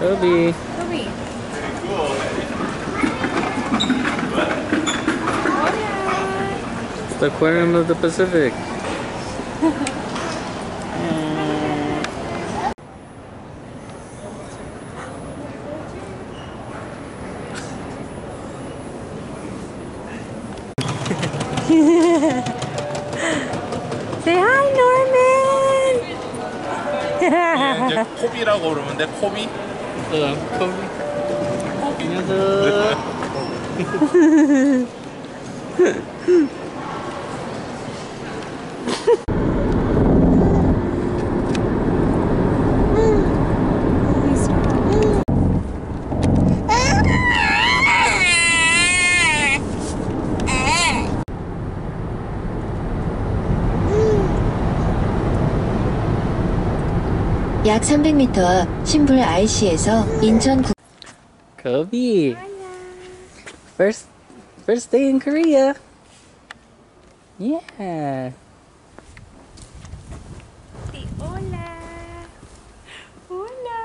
Kobe. Kobe. It's the aquarium of the Pacific. Say hi, Norman. 이제 코비라고 그러면 돼 코비? Uh, Kobe. 약 300m 앞 신불 IC에서 인천 국 Kobe. First, first day in Korea. Yeah. Hola. Hola.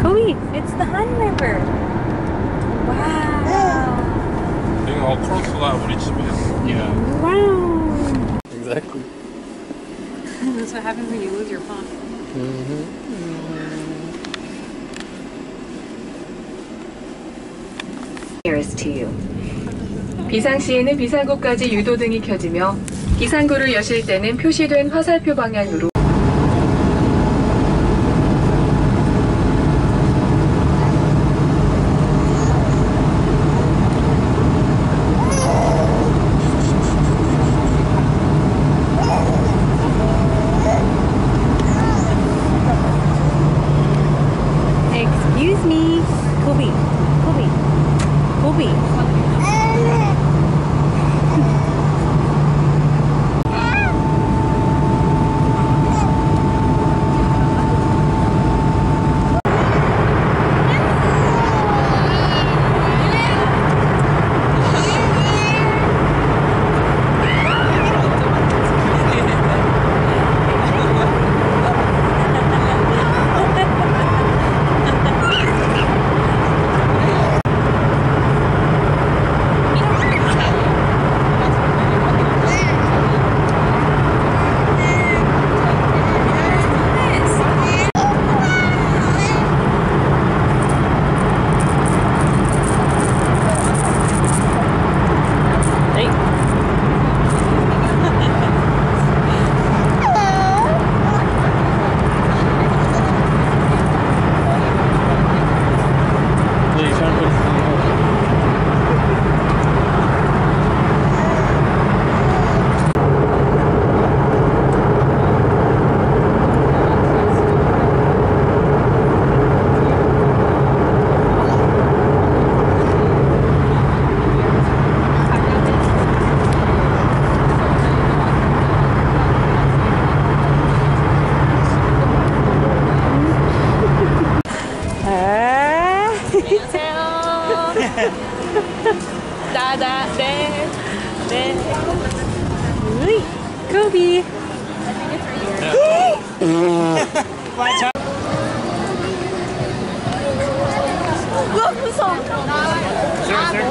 Kobe, it's the Han River. Wow. 여기가 크로스가 우리 집이야 Yeah. Wow. Exactly. That's what happens when you lose your phone. nearest to you. 비상시에는 비상구까지 유도 등이 켜지며 비상구를 여실 때는 표시된 화살표 방향으로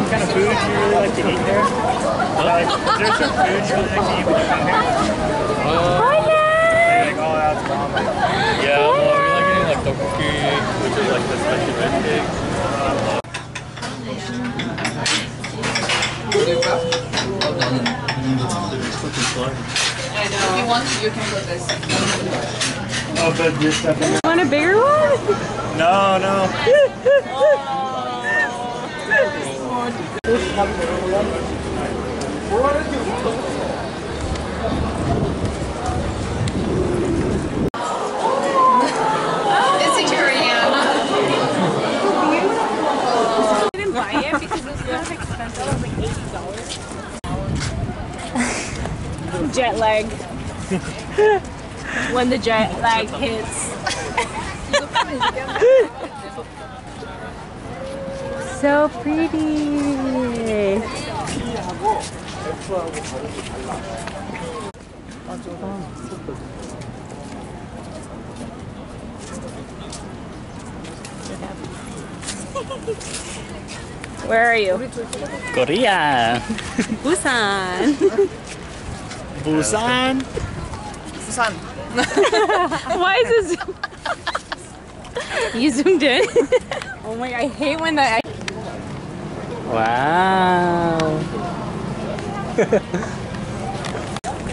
there a certain kind of food you really like to eat there? Like, is there a certain food you really like to eat when you come here? Hola. You're like, oh, that's bomb. Yeah, well, we like eating like tteokbokki, which is like the spicy red cake. Oh, but this stuff in Want a bigger one? No, no. I didn't buy it because it was kind of jet lag. when the jet lag hits. so pretty. Where are you? Korea. Busan. Busan. Busan. Why is this? you zoomed in. oh my! I hate when that. Wow.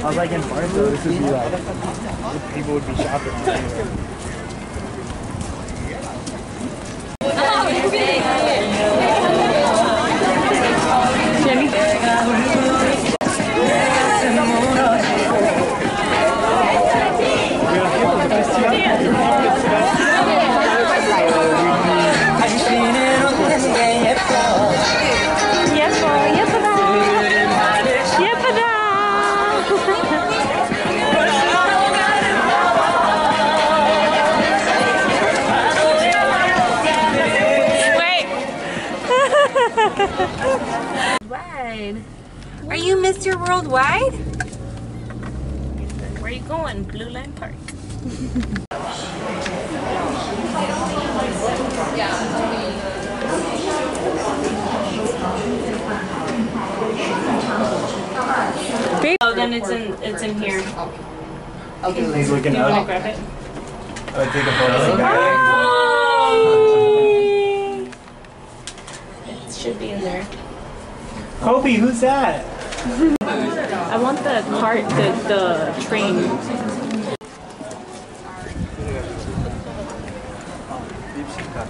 I was like in Barstow, this would be like, people would be shopping He's looking You want to up. grab it? I take a photo of the guy. It should be in there. Kobe, who's that? I want the cart, the the train.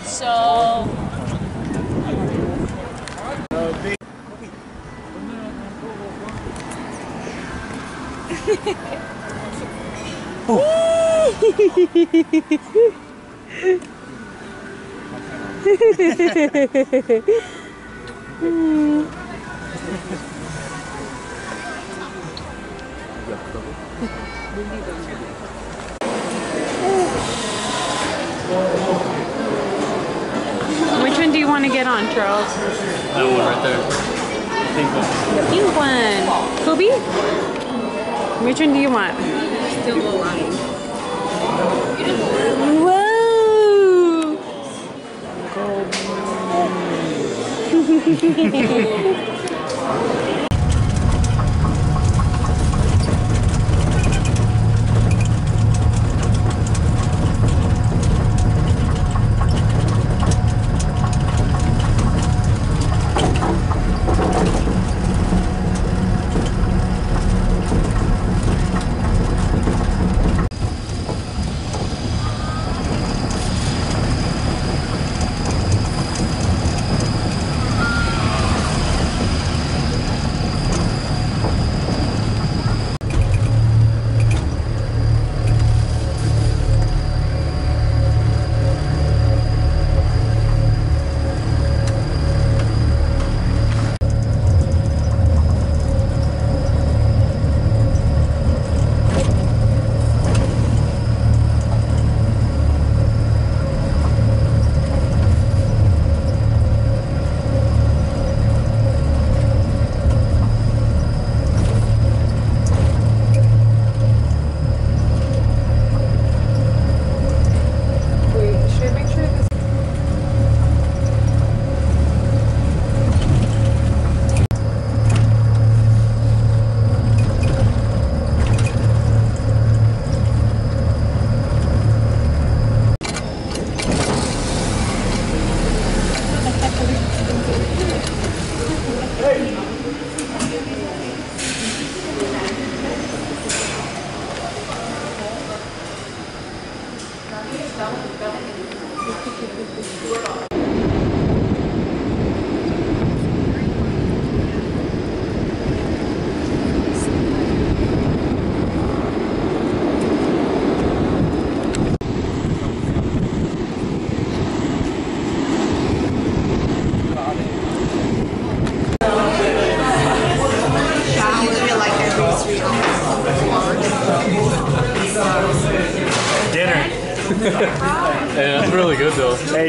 So which one do you want to get on, Charles? That one right there. Pink one. The pink one. Kobe? Which one do you want? Whoa! 本当に。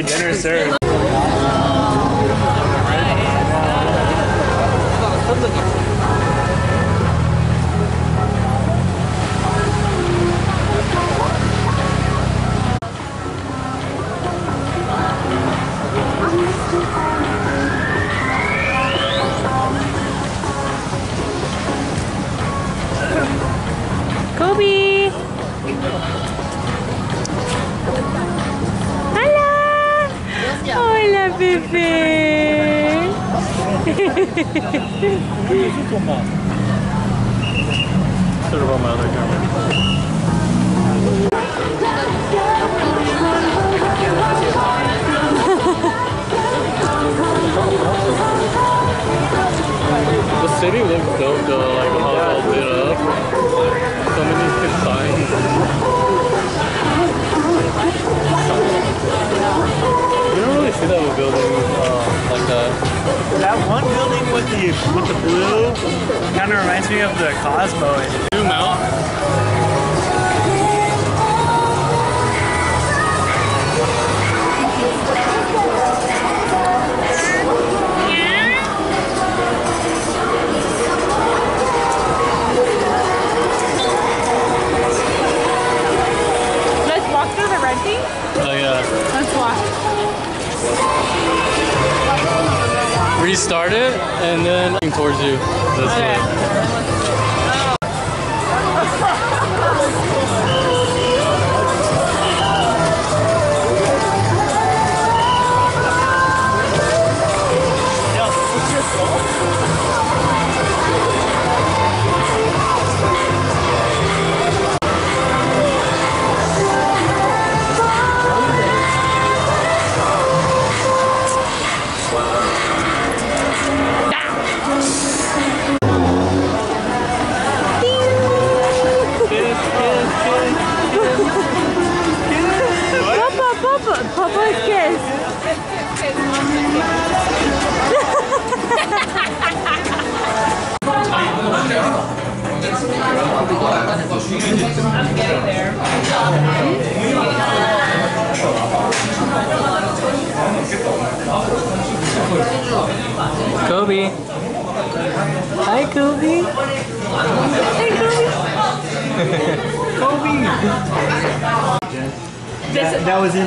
Dinner served.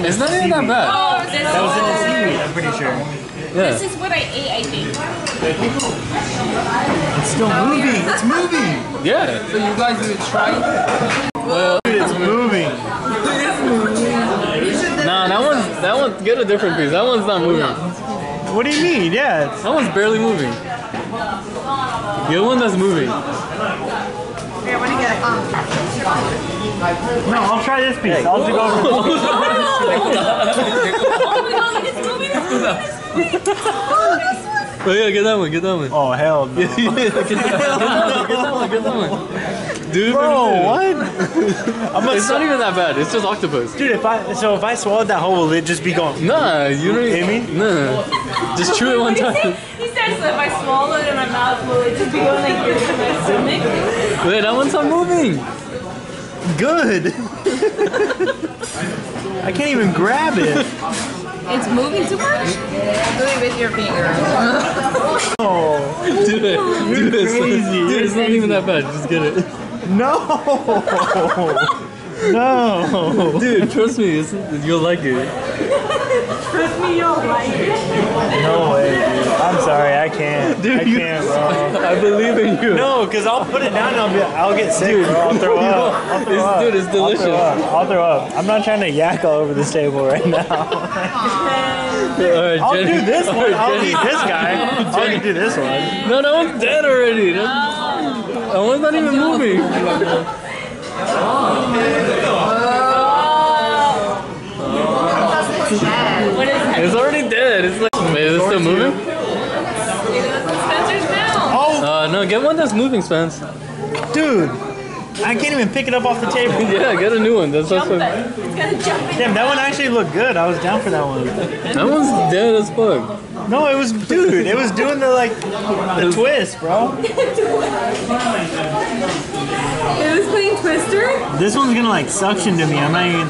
It's not even that seaweed. bad. Oh, that was in the seaweed. I'm pretty sure. Yeah. This is what I ate, I think. It's still oh, moving. It's moving. Yeah. So you guys would try? it? Well, Dude, it's moving. nah, that one's that one. Get a different piece. That one's not moving. What do you mean? Yeah. That one's barely moving. Get one that's moving. No, I'll try this piece. I'll just go over. Oh yeah, get that one. Get that one. Oh hell no. get that one. Get that one. Dude, Bro, what? I'm gonna It's not even that bad. It's just octopus. Dude, if I so if I swallowed that whole, will it just be going? Nah, you don't. Amy? Nah. Just chew it one time. He says if I swallow it in my mouth, will it just be going like this to my stomach? Wait, that one's not moving. Good. I can't even grab it. It's moving too much? Do it with your finger. Oh Do it. Do this. crazy. Dude, it's not even that bad. Just get it. no. No. Dude, trust me. It's, you'll like it. Trust me, you'll. No way, dude. I'm sorry, I can't. Dude, I can't, bro. I believe in you. No, because I'll put it down and I'll be, I'll get sick, bro. I'll throw up. I'll throw It's- up. dude, it's I'll delicious. throw up. I'll throw up. I'm not trying to yak all over this table right now. All right, I'll do this one. right, I'll Jenny. eat this guy. I'll do this one. No, that one's dead already. That, that one's not even moving. What is that? It's already dead. It's like, wait, is it still moving? Spencer's mouth. Oh, Uh, no, get one that's moving, Spence. dude. I can't even pick it up off the table. Yeah, get a new one. That's that's what. It's gonna jump. Damn, that one actually looked good. I was down for that one. That one's dead as fuck. No, it was, dude. It was doing the like, the twist, bro. It was playing Twister. This one's gonna like suction to me. I'm not even.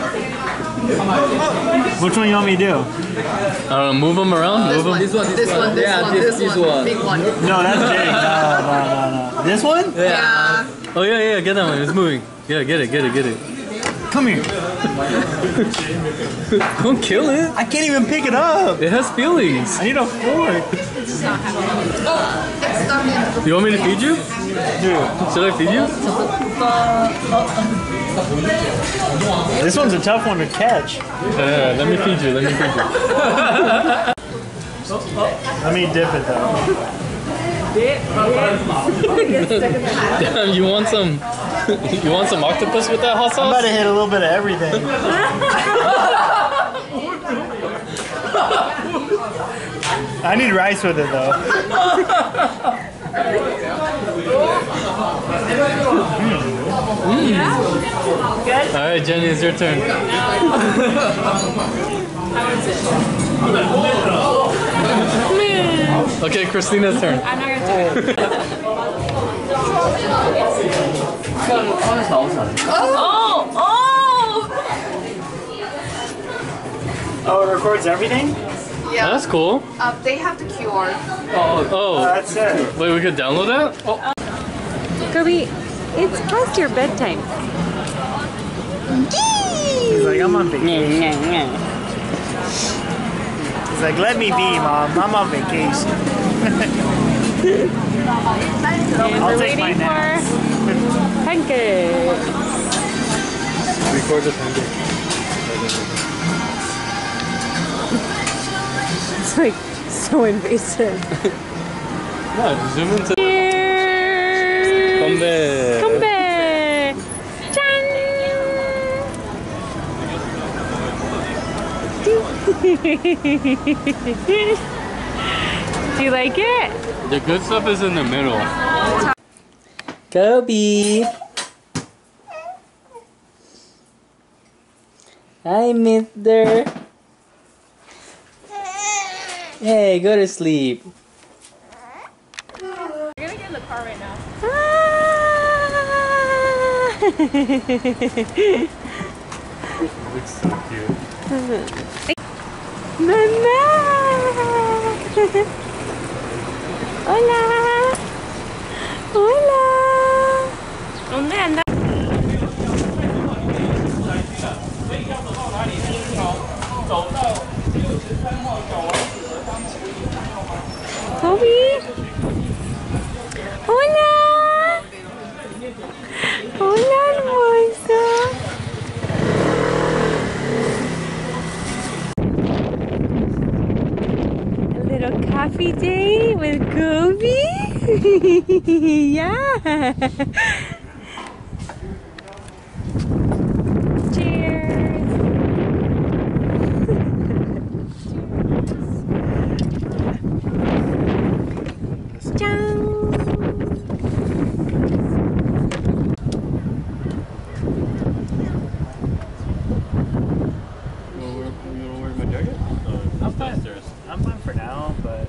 Which one you want me to do? I don't know. Move them around. Move them. This one, this one, this one, this, one, big one. No, that's big. No, no, no, no. This one? Yeah. Oh yeah, yeah. Get that one. It's moving. Yeah, get it, get it, get it. Come here. Don't kill it. I can't even pick it up. It has feelings. I need a fork. You want me to feed you? Should I feed you? this one's a tough one to catch. Yeah, let me feed you. Let me feed you. Let me dip it though. Damn, you want some? You want some octopus with that hot sauce? I'm about to hit a little bit of everything. I need rice with it though. Hmm. All right, Jenny, it's your turn. okay, Christina's turn. I'm not gonna do it. oh, oh! Oh, it records everything? Yeah. That's cool. Um, they have the QR. Oh, oh. That's it. wait, we could download that? Oh, Kobe, it's past your bedtime. He's like, I'm on vacation. He's like, let me be, mom. I'm on vacation. I'll we're take my waiting nap. for pancakes. record the pancake. It's like so invasive. No, zoom into. Cheers! Come Come back! Do you like it? The good stuff is in the middle. Kobe. Hi, Mister. Hey, go to sleep. We're gonna get in the car right now. Ah! looks so cute. Mamá. Hola. Hola. ¿Dónde andas? Kobe. Hola. Hola, hermosa. A little coffee day with Kobe. yeah. Cheers. You wanna wear, you wanna wear my jacket? I'm fine. I'm fine for now, but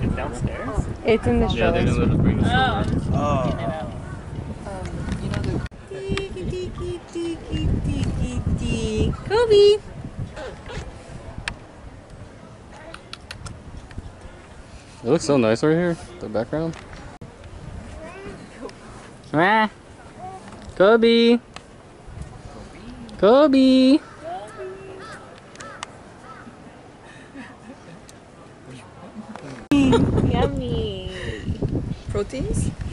it's downstairs. It's in the Yeah, they didn't let us bring the stroller. Oh. Kobe. It looks so nice right here. The background. Mwah. Kobe. Kobe. Yummy. Proteins?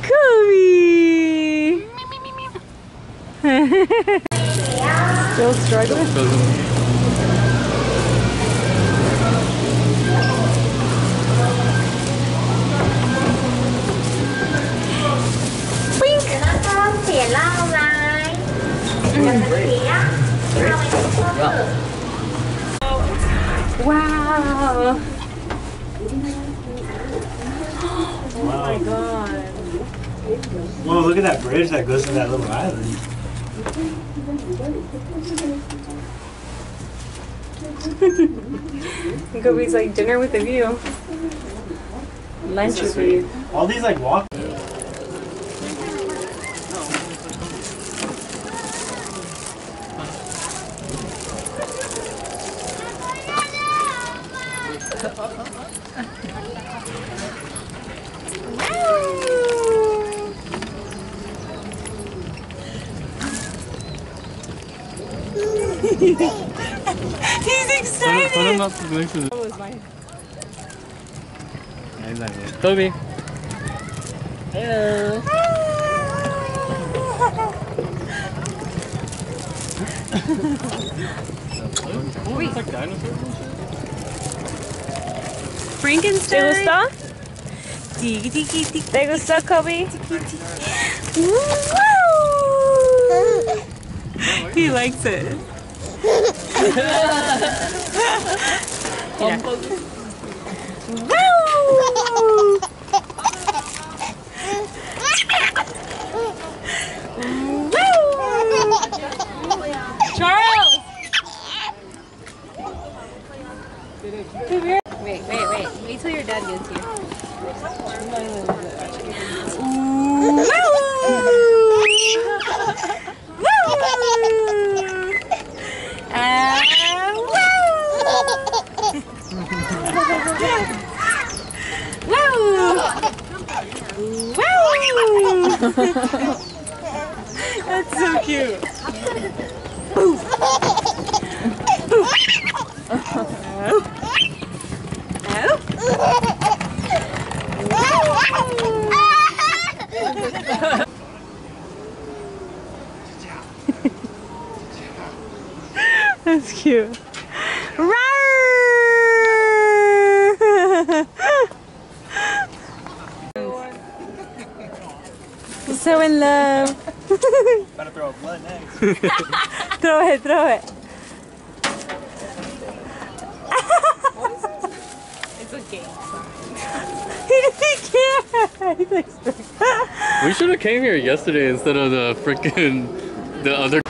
Kobe. Still struggling? Oh my god. Whoa, look at that bridge that goes to that little island. Kobe's like dinner with a view. Lunch with a view. All these like walk. next to it. That Toby. Hello. oh, Wait. Like dinosaurs. Frankenstein. ¿Te gusta? Tiki, tiki, tiki. ¿Te gusta, Kobe? he likes it. 我们 came here yesterday instead of the freaking the other.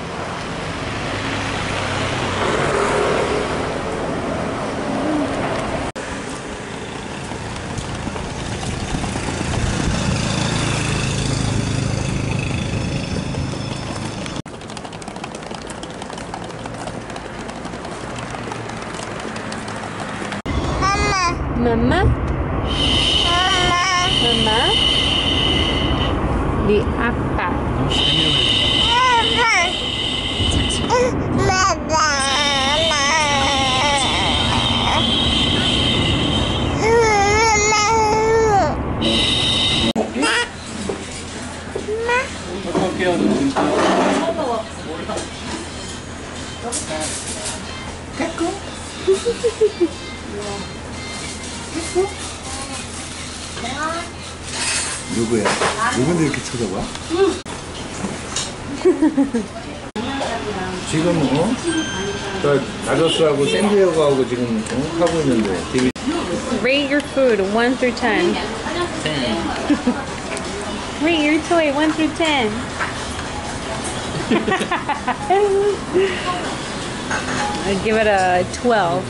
I'd give it a 12.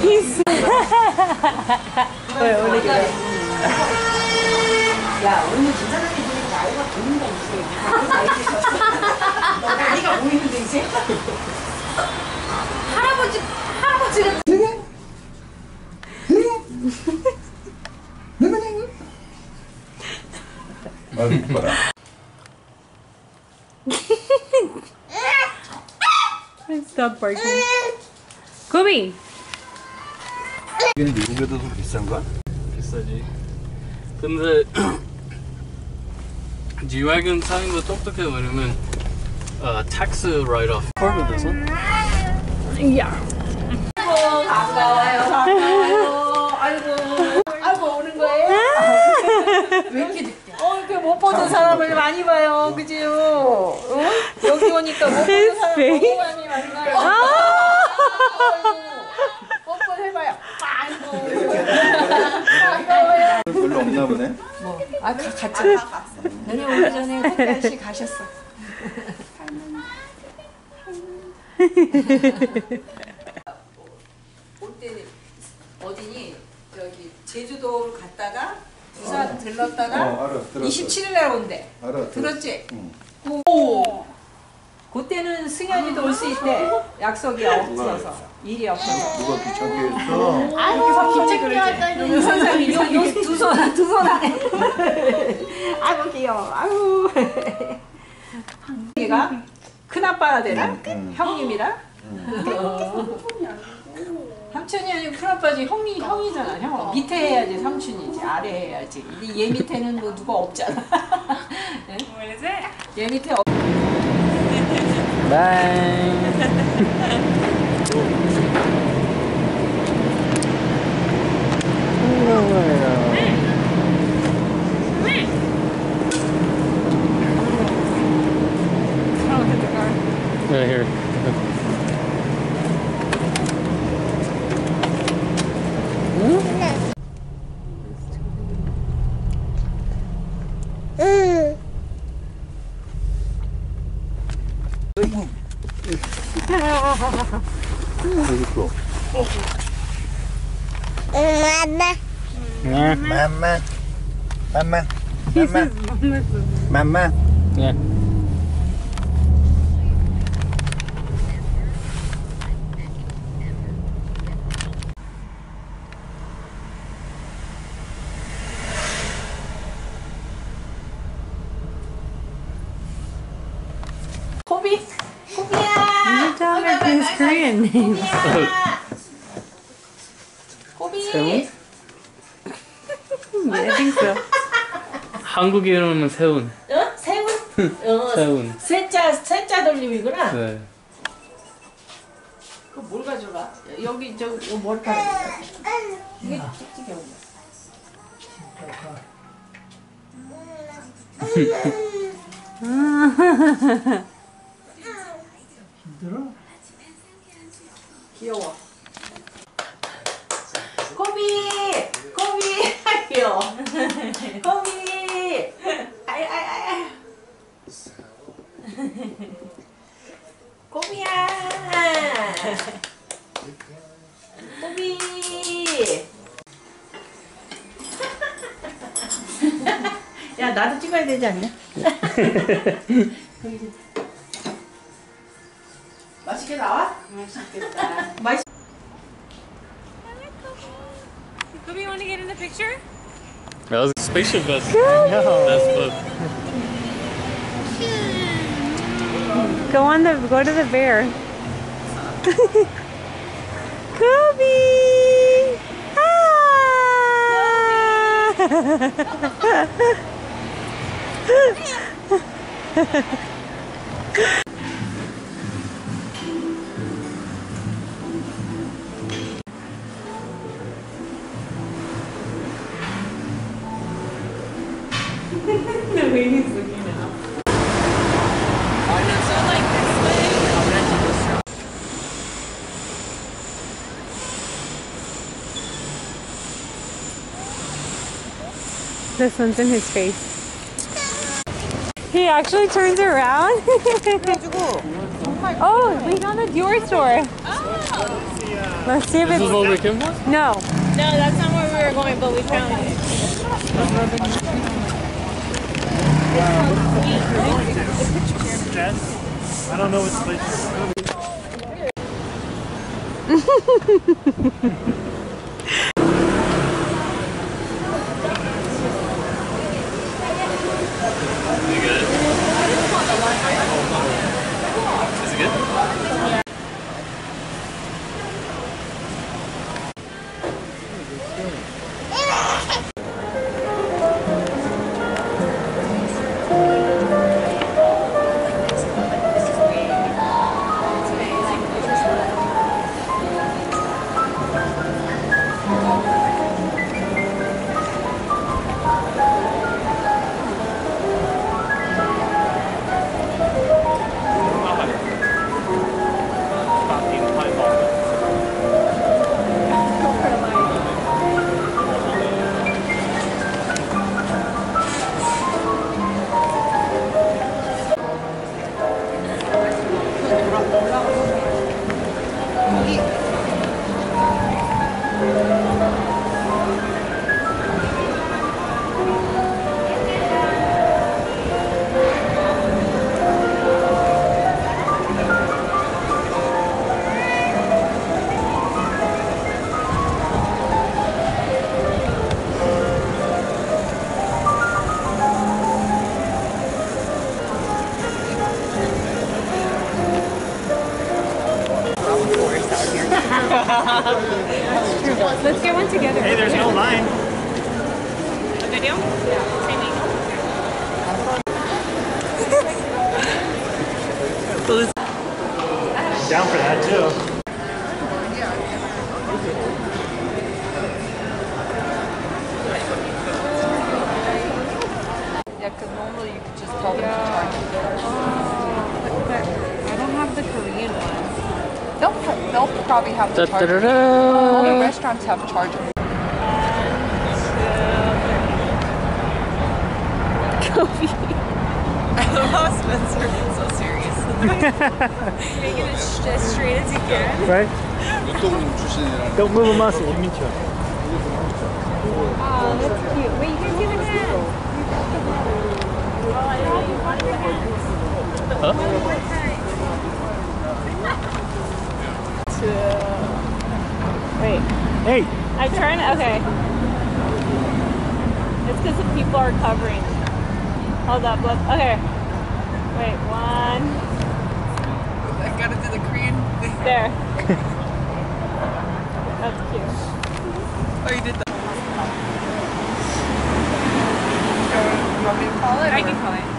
He's Wait, what did you 아이고 봐라 Stop barking. Kobe! 이게 미국에도 더 비싼가? 비싸지. 근데 G-Wagon 사는 거 똑똑해 왜냐면 어, tax write-off covered doesn't? Yeah. 못 보던 사람을 많이 봐요, 그지요? 응? 여기 오니까 못 보는 사람. 너무 많이 만나요. 뽀뽀 해봐요. 아이고. 별로 없나 보네 아, 가- 같이. 너네 오기 전에 한 달씩 가셨어. 올때 어디니? 저기 제주도 갔다가 부산 들렀다가 어 알아 들었어 27일 날 온대. 알아 들었지? 응. 오. 그때는 승현이도 올 수 있대. 약속이 없어서 일이 없어서. 누가 귀찮게 했어? 여기서 김치 선생님 여기 두손두손 안에. 아이고 귀여워. 아이고. 얘가 큰 아빠가 되나? 형님이라? 삼촌이 아니고 큰 아빠지 형이 형이잖아 형 밑에 해야지 삼촌이지 아래 해야지 근데 얘 밑에는 뭐 누가 없잖아 응? 얘 밑에 없 Bye. Right here. Mamma. Mamma. Mamma. Yeah. Kobe. Kobe. You tell her his Korean name. Kobe. Kobe. I think so. 한국 이름은 세운. 어? 세운? 어 세운. 세자 세자 돌림이구나 네. 그뭘 가져가? 여기 저 이거 머리카락 이게 찍찍해 온다 귀여워. 코비, 코비, 아, 귀여워. 코비, 아이, 아이, 아이. 코비야. 코비. 야, 나도 찍어야 되지 않냐? 맛있게 나와? 맛있겠다. 맛있. Kobe, you want to get in the picture? That was a spaceship best. Best book. Go on the go to the bear. Kobe! Ah! This one's in his face. He actually turns around. oh, we found the Dior store. Oh. Let's see if This is it's what we came for? no. No, that's not where we were going, but we found it. I don't know what da, da, da, da. All the restaurants have chargers. Coffee. I love how Spencer is so serious. Making it as straight as he can. Right? Don't move a muscle. Trying to. Okay. It's because the people are covering. Hold up, look. Okay. Wait, one. I gotta do the Korean thing. There. That's cute. Oh, you did that. You want me to call it? I or- can call it.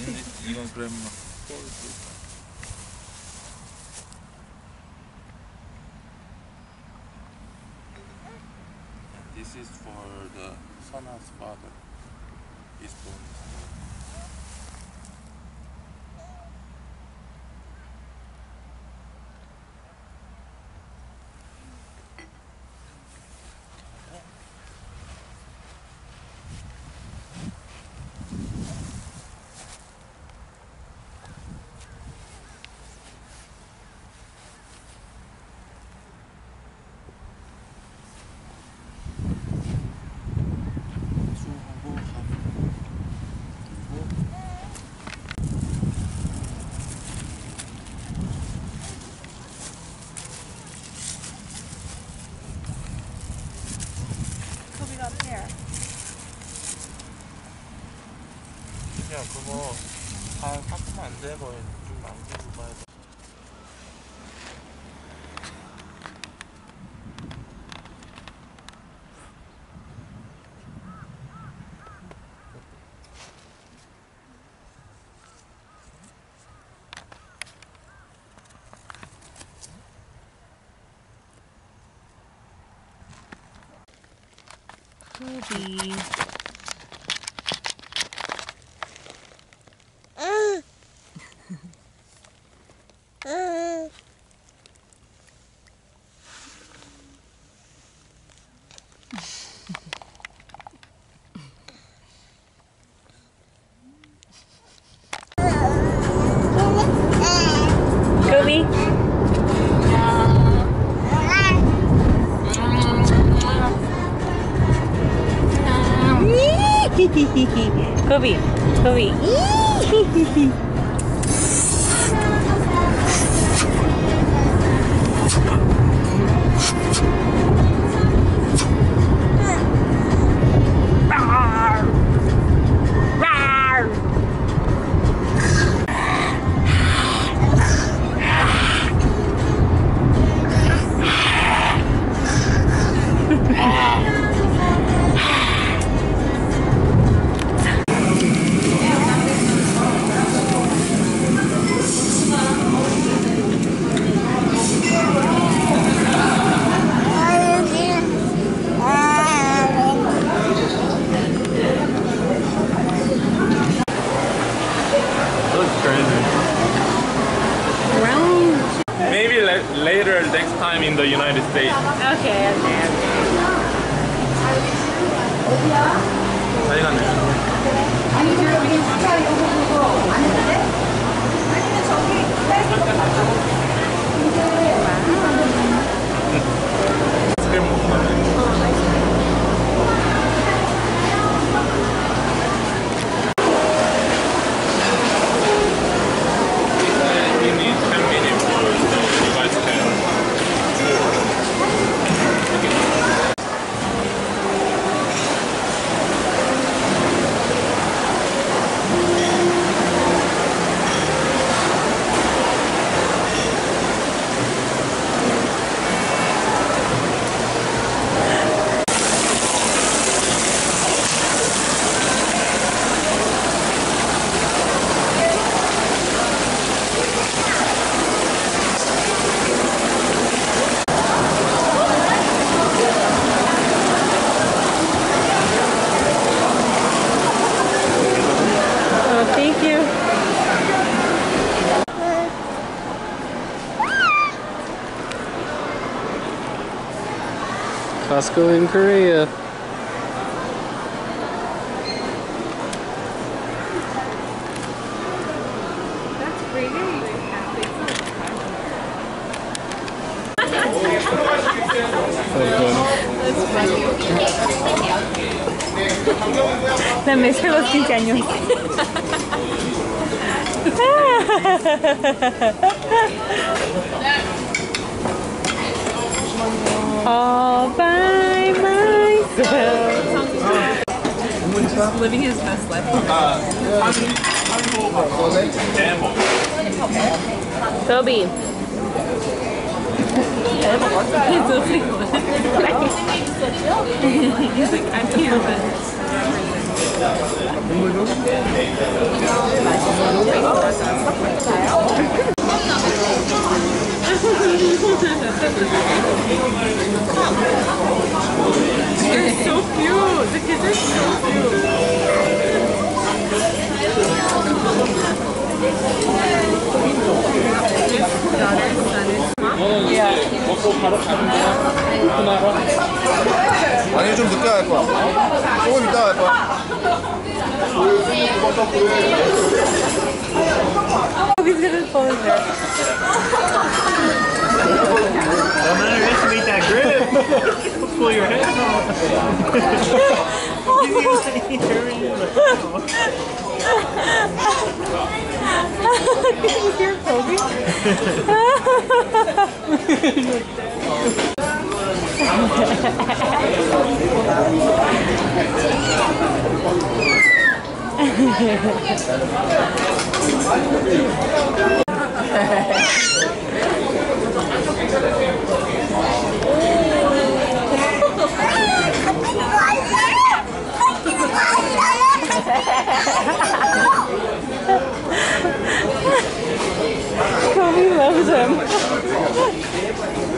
이건그러면 그냥 그거 다 깎으면 안 돼. 거의 좀 남기고 가야 돼. Kobe. Kobe. Kobe. Costco in Korea.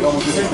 Kobe!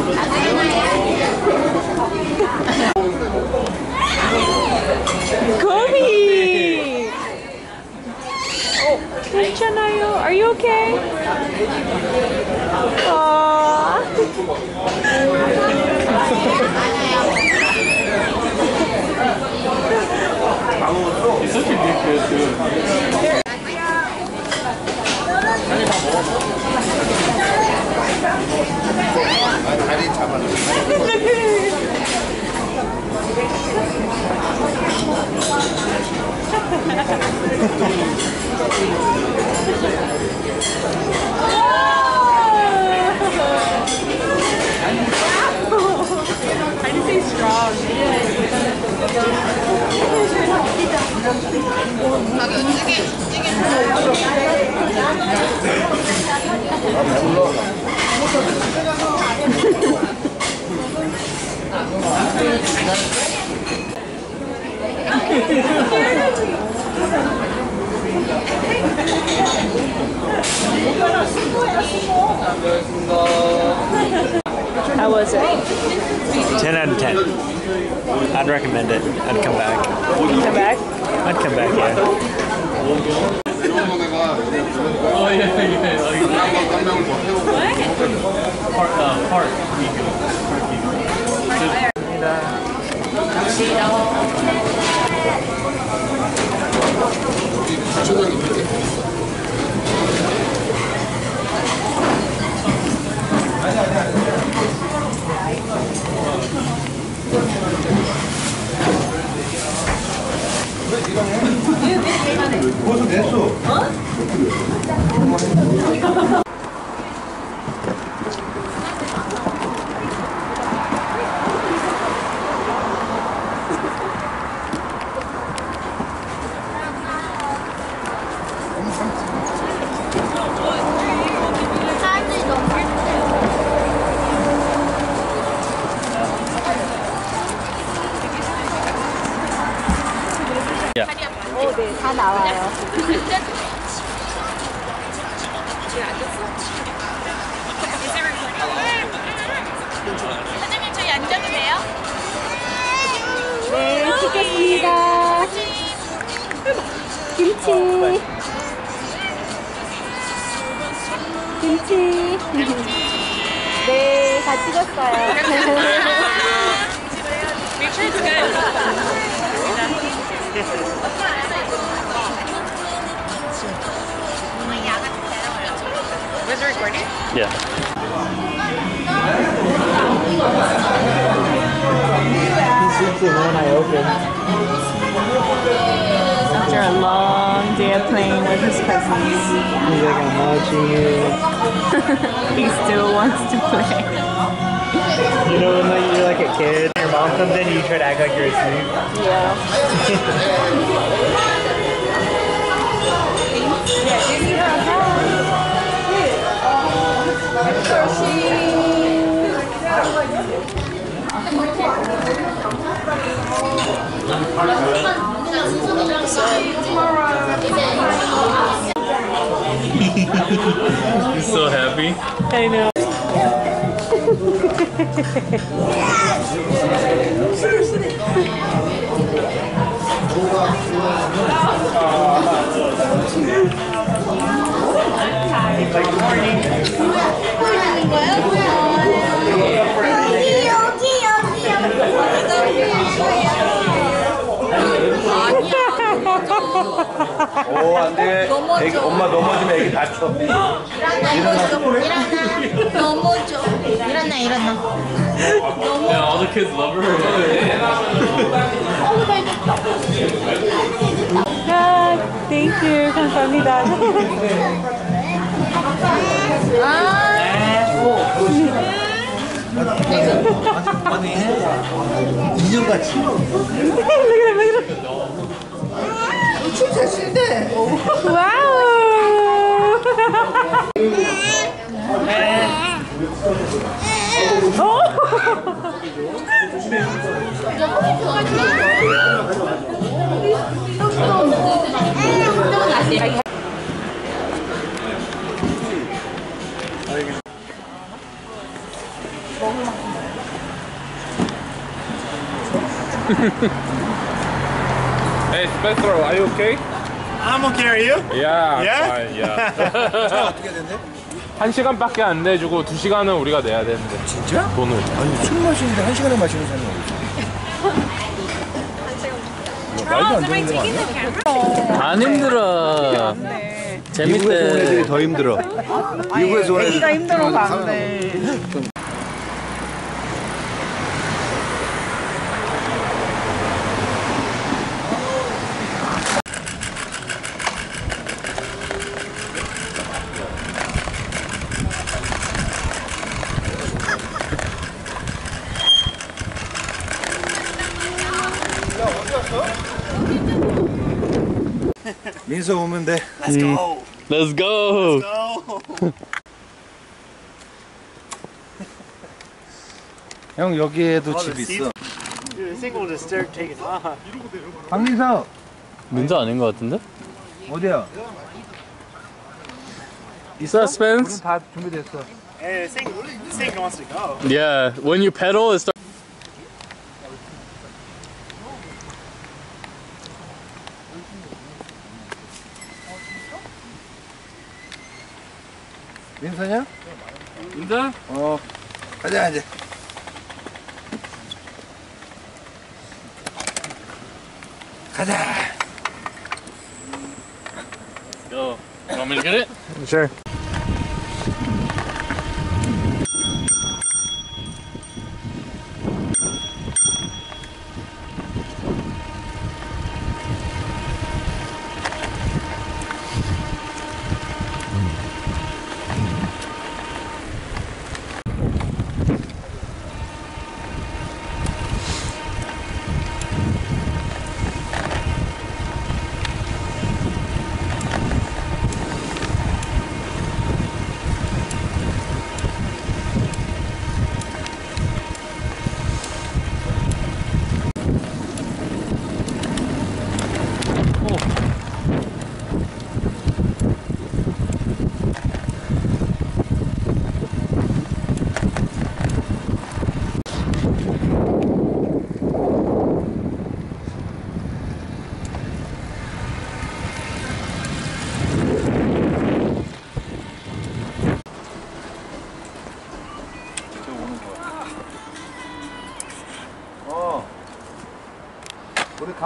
오, 안 돼. 애기, 엄마 넘어지면 애기 다쳐. 넘어져. 일어나 일어나. Yeah, all the kids love her. 아, thank you. 감사합니다. 인형같이. 춤 잘 추는데. 와우. 먹을 만큼 Hey, Spencer, are you okay? I'm okay, are you? Yeah, Yeah? fine, yeah. 한 시간밖에 안 내주고 두 시간은 우리가 내야 되는데. 진짜? 돈을. 아니, 술 마시는데 한 시간에 마시는 사람이 어디 말도 안 되는 거 아니야? 안 힘들어. 미국에서 온 애들이 재밌대. 더 힘들어. 미국에서 온 애들이 힘들어서 안 돼. 민서 오면 돼. Let's go. 형 여기에도 집 있어. Dude, this thing will just start taking off. 박민서 민서 아닌 것 같은데? 어디야? 있어, 우린 Spence? 다 준비됐어. Hey, this thing wants to go. Yeah. When you pedal, it starts. 민서냐? 인사? 어. 가자 이제. 가자. Yo, you want me to get it? Sure.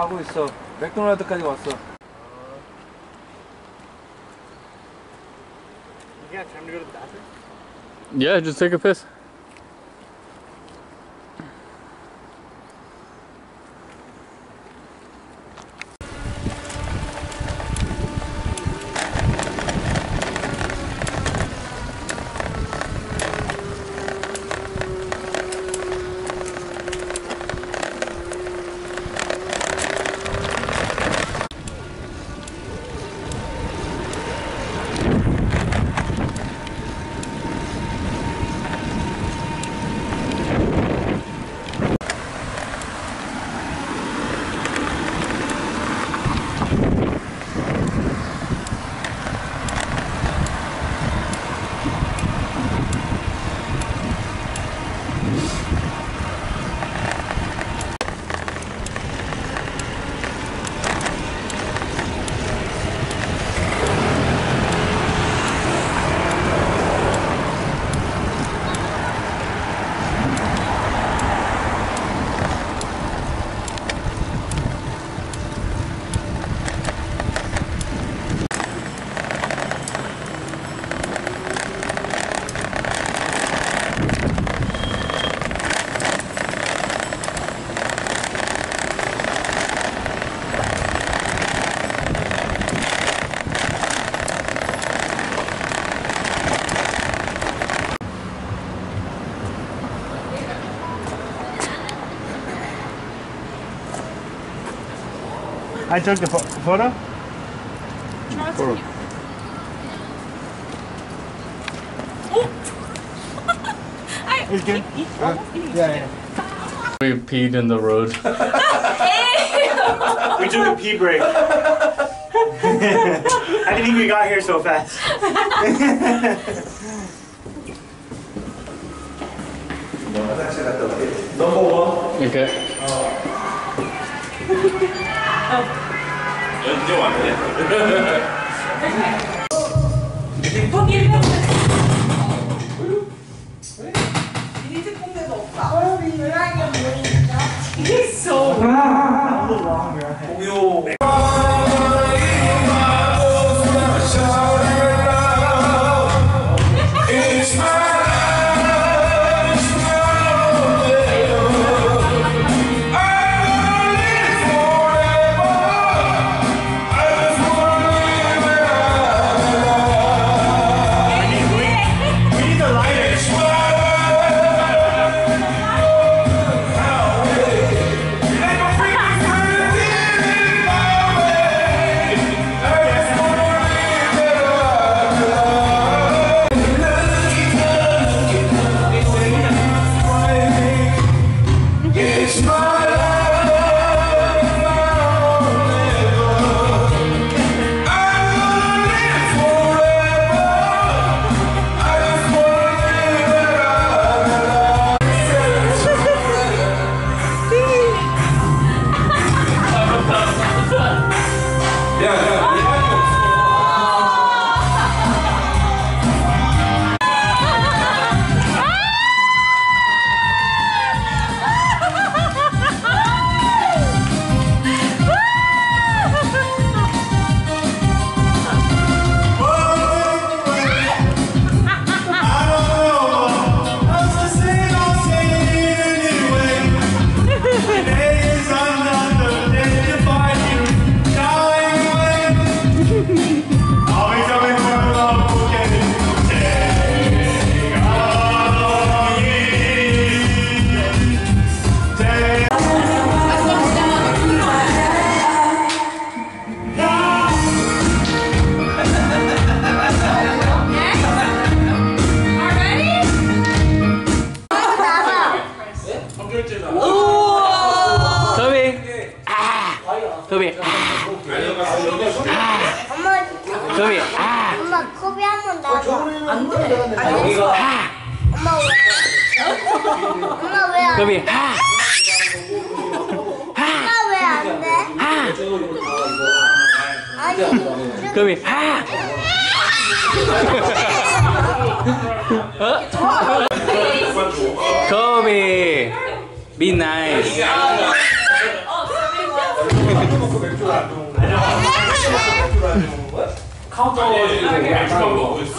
가고 있어. 맥도날드까지 왔어. You got time to go to the bathroom? Yeah, just take a piss. I took the pho- photo. It's good. yeah, yeah. We peed in the road. We took a pee break. I didn't think we got here so fast. Number one. Okay. działanie.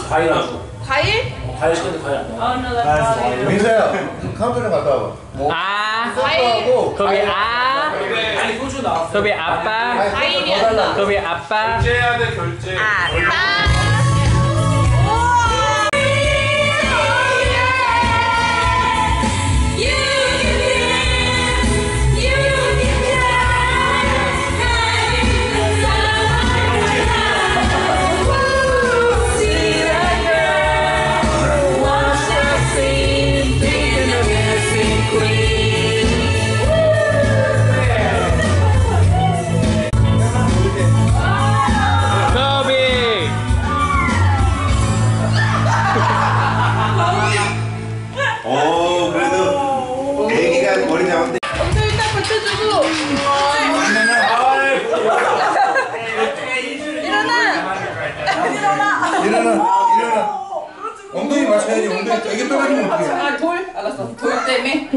과일 하고. 과일? 어, 과일 시켰 과일 안 나와. 아, 민서야 카운터링 갔다 와봐. 뭐 아, 소주하고 소비 아, 네. 아니 소주 나왔어. 소비 아빠, 과일이 안 나. 소비 아빠. 결제해야 돼 결제. 아빠.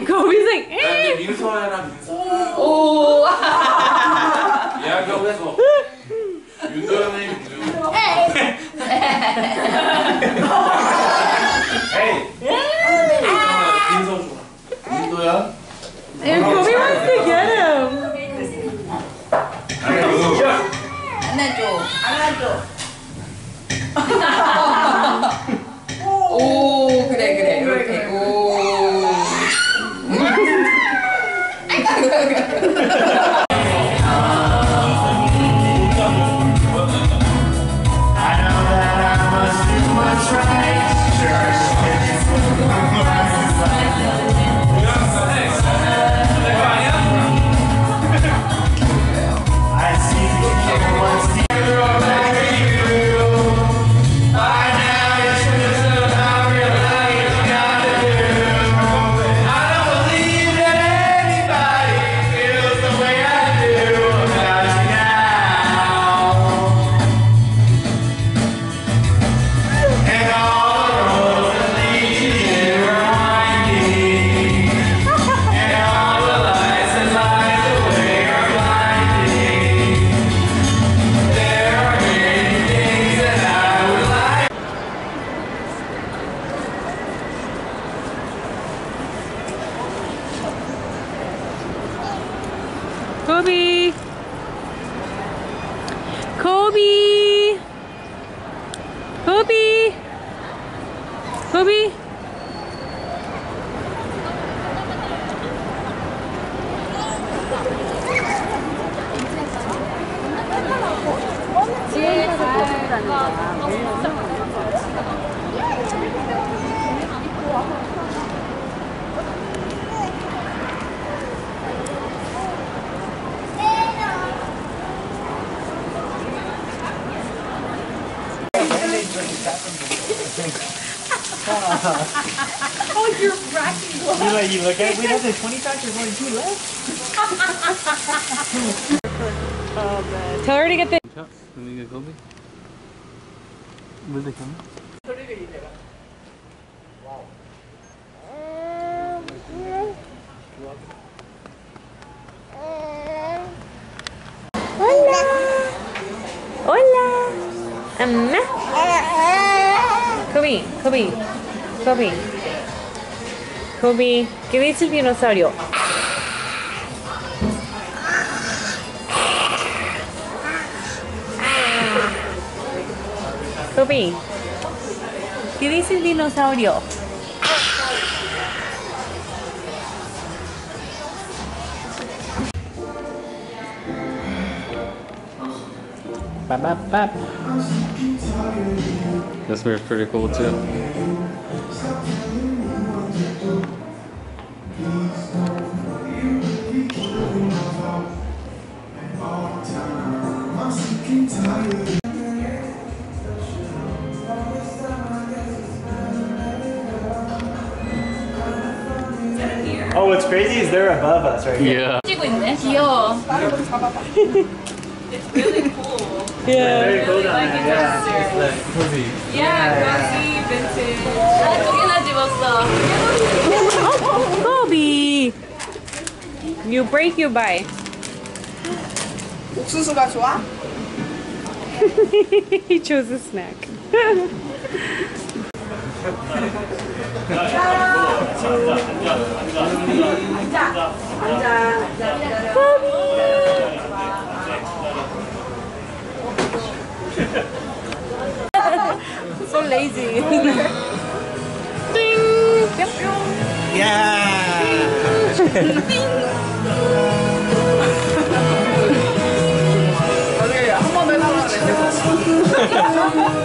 Kobe's like, You like you look at it. Wait, that's a 25. There's only left. Tell her to get the. Buradaki mi? Hola. Hola. Amna. Kobe, Kobe, Kobe. Kobe, ¿qué dice el dinosaurio? Kobe. ¿Qué dice el dinosaurio? Bap, bap, bap. This beer's pretty cool too. crazy is they're above us right here. Yeah. 찍고 있네. 귀여워. Very cool down there. Yeah. 아, 두 개나 집었어. Kobe. You break, you buy. 옥수수가 좋아? he chose a snack. 앉아. 앉아. so lazy. Ding. Yeah. Ding. Yeah.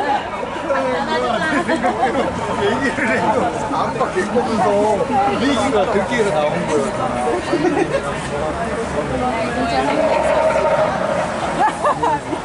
얘기를 해도 안팎 겪으면서 얘기가 듣기가 나온. Like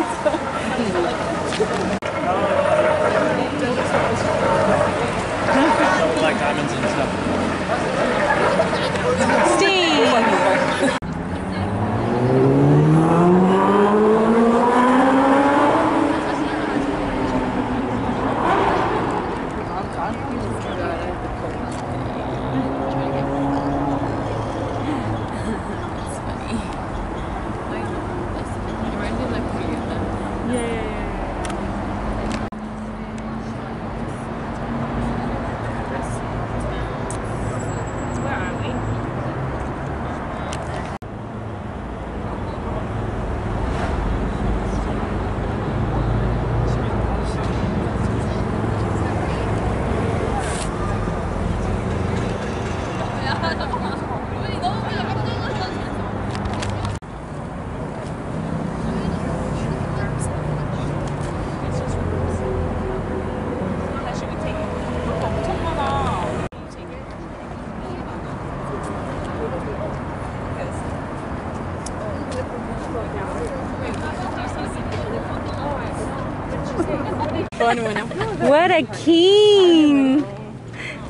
What a king!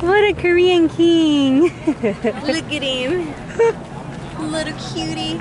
What a Korean king! Look at him. Little cutie.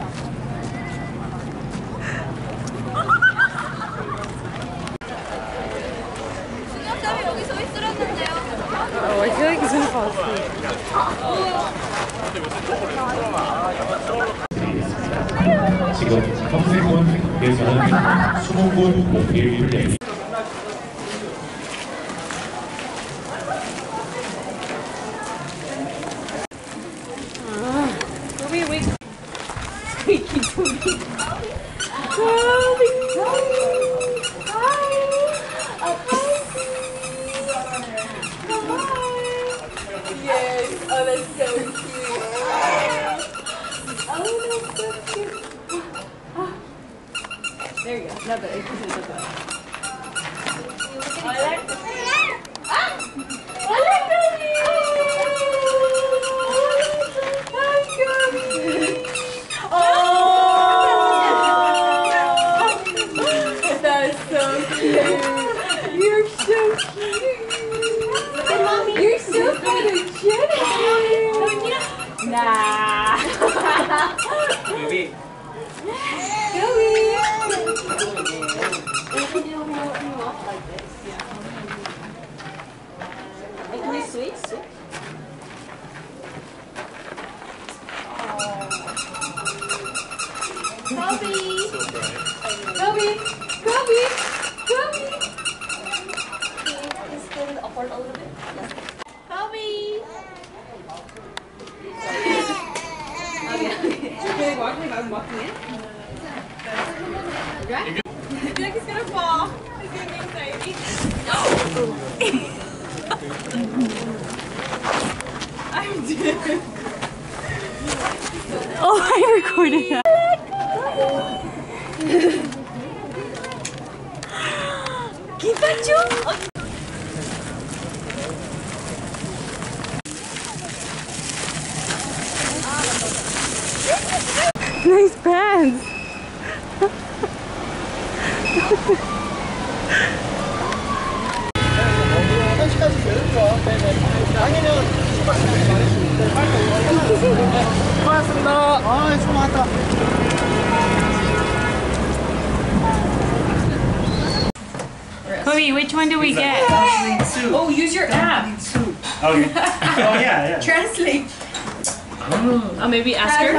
maybe ask her.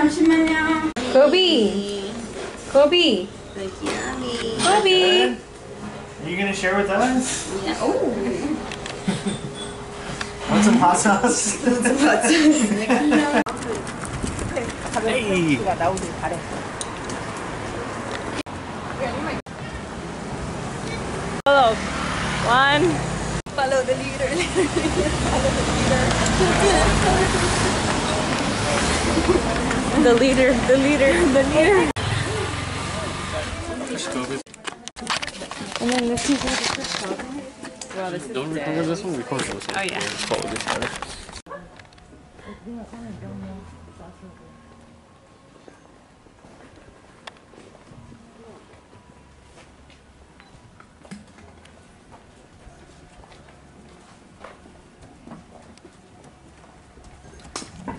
Kobe. Kobe. Kobe. Are you gonna share with us? Yeah. Oh. Want some hot sauce? hey. The leader. The leader. The leader. And then this is Well, this is Don't record this one, record this one. Oh, yeah. Let's this guy.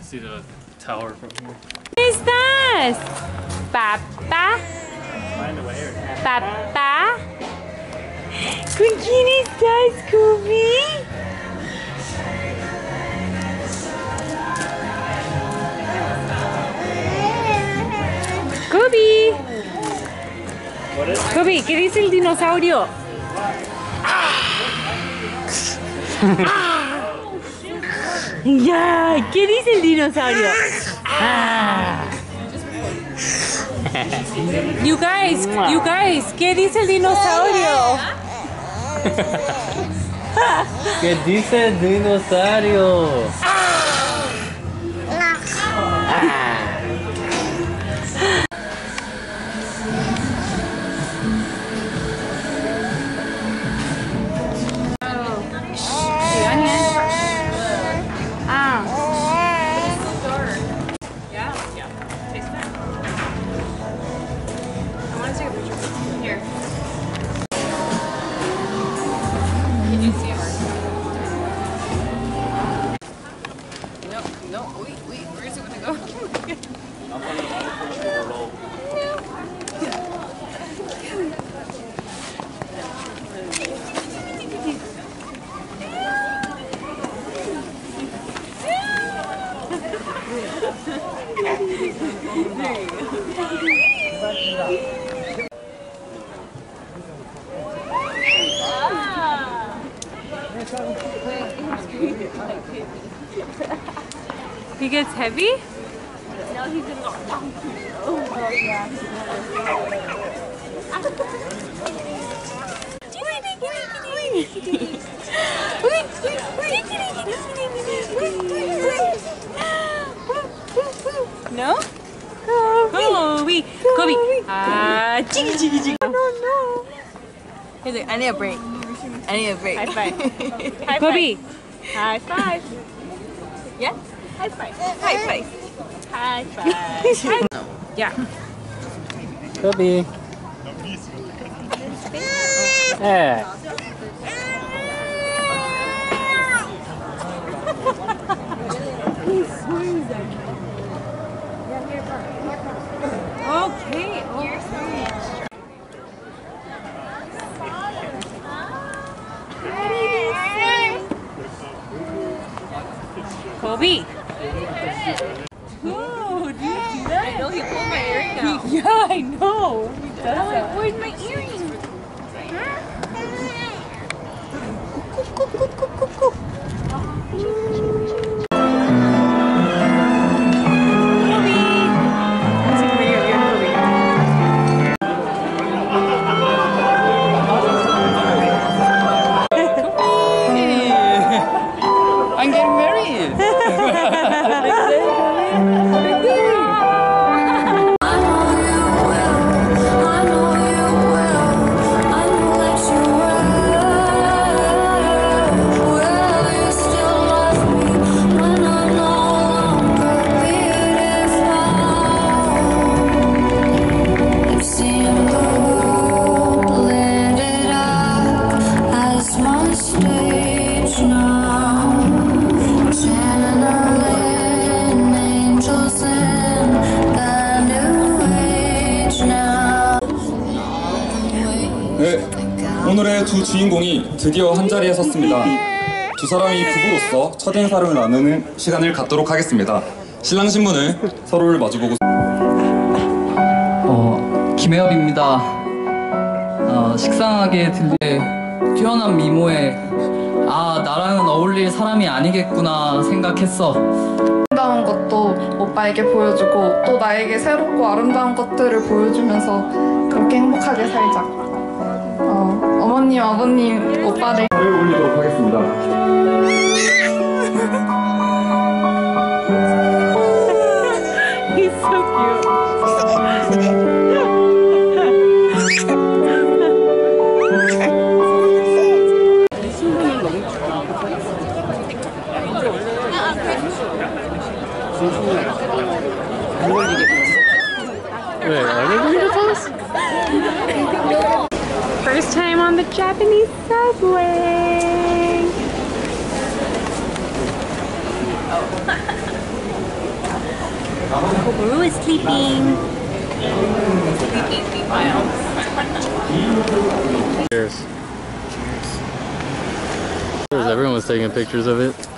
See the tower from here. ¿Qué estás? Papá. Find a way or Papá. ¿Con quién estás, Kobe? Kobe. What is Kobe, ¿qué dice el dinosaurio? Ya, ¿qué dice el dinosaurio? Ah. You guys, you guys, ¿qué dice el dinosaurio? ¿Qué dice el dinosaurio? five. High Kobe! High five. Yeah? High five. High five. High five. yeah. Kobe. Eh. 드디어 한 자리에 섰습니다. 두 사람이 부부로서 첫 인사를 나누는 시간을 갖도록 하겠습니다. 신랑 신부는 서로를 마주보고 어, 김혜엽입니다. 어, 식상하게 들리 뛰어난 미모에 아 나랑은 어울릴 사람이 아니겠구나 생각했어. 아름다운 것도 오빠에게 보여주고 또 나에게 새롭고 아름다운 것들을 보여주면서 그렇게 행복하게 살자. 어, 어머님, 아버님, 오빠를 올리도록 하겠습니다. He's so 왜? Japanese subway. Oh, Kobaru is sleeping. Cheers. Cheers. Everyone was taking pictures of it.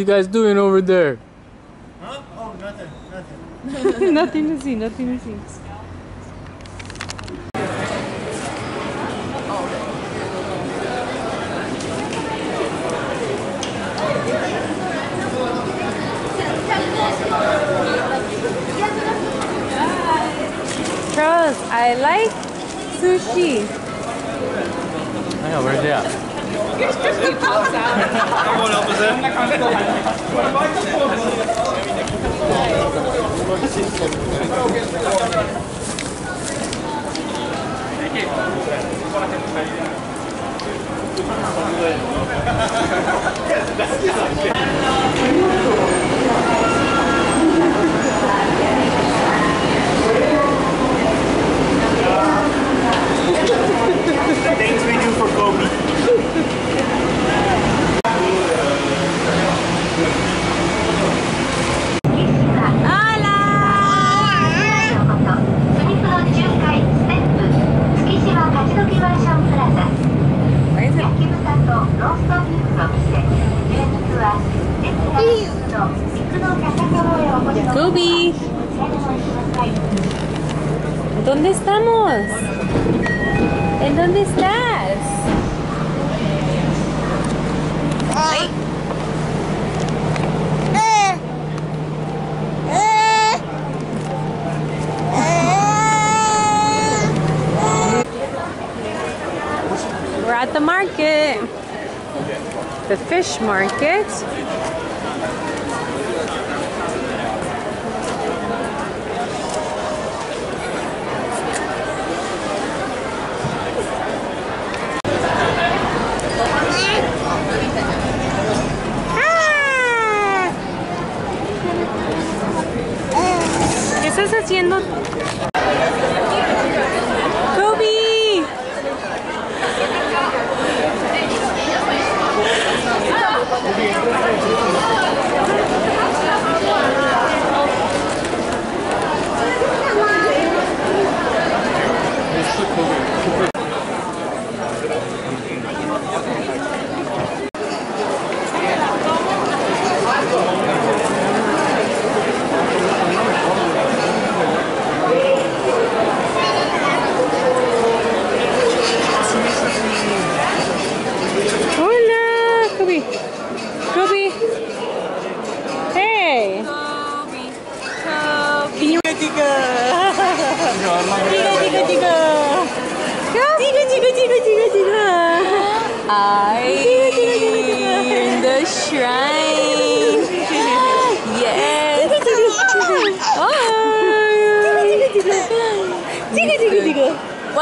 You guys doing over there? Huh? Oh, nothing, nothing. nothing to see, nothing to see. Charles, I like sushi. Things we do for Kobe. Dónde estás? We're at the market. The fish market. Estás haciendo?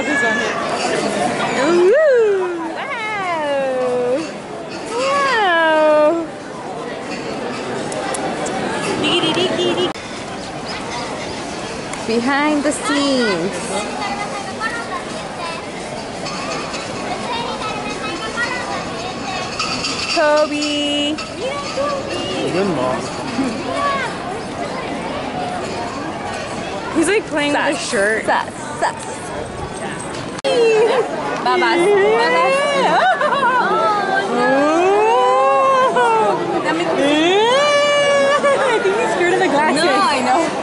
on Behind the scenes. Kobe. Good mom. He's like playing Suck. with his shirt babas. Babas. Oh, I think he's scared of the glasses. No, I know.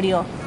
Dinosaurio?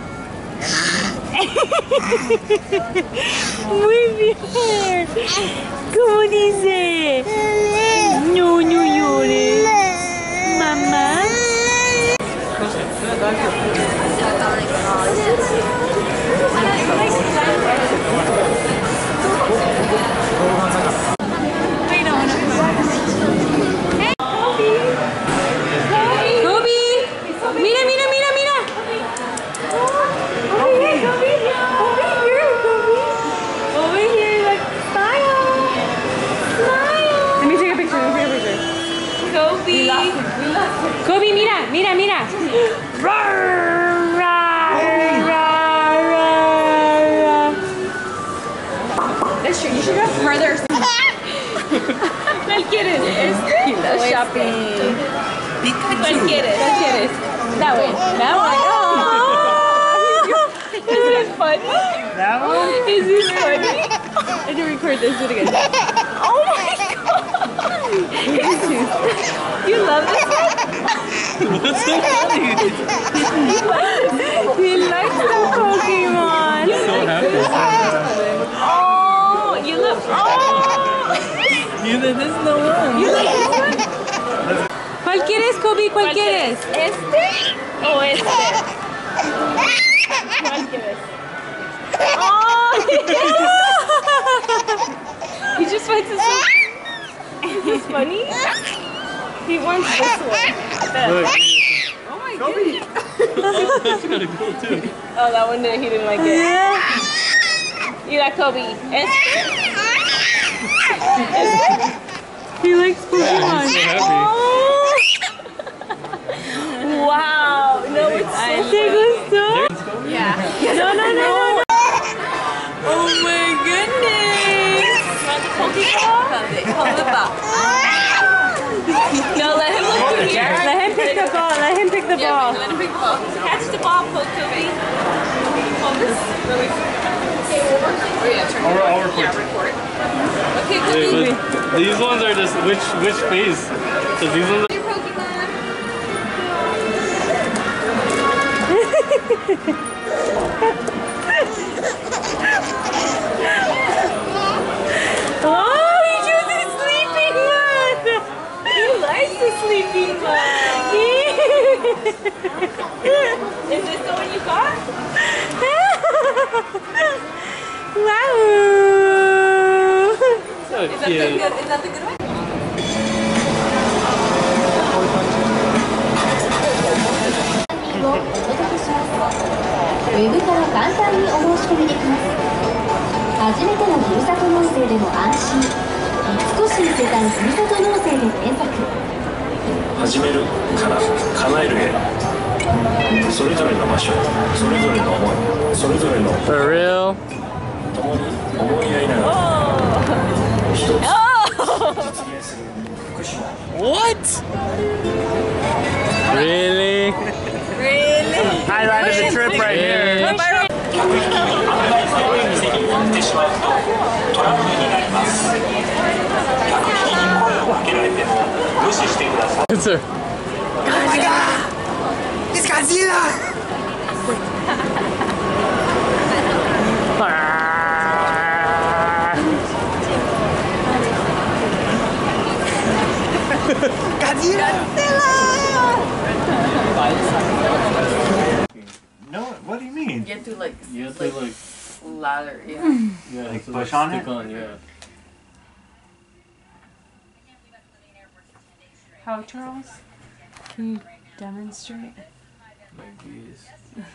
Like.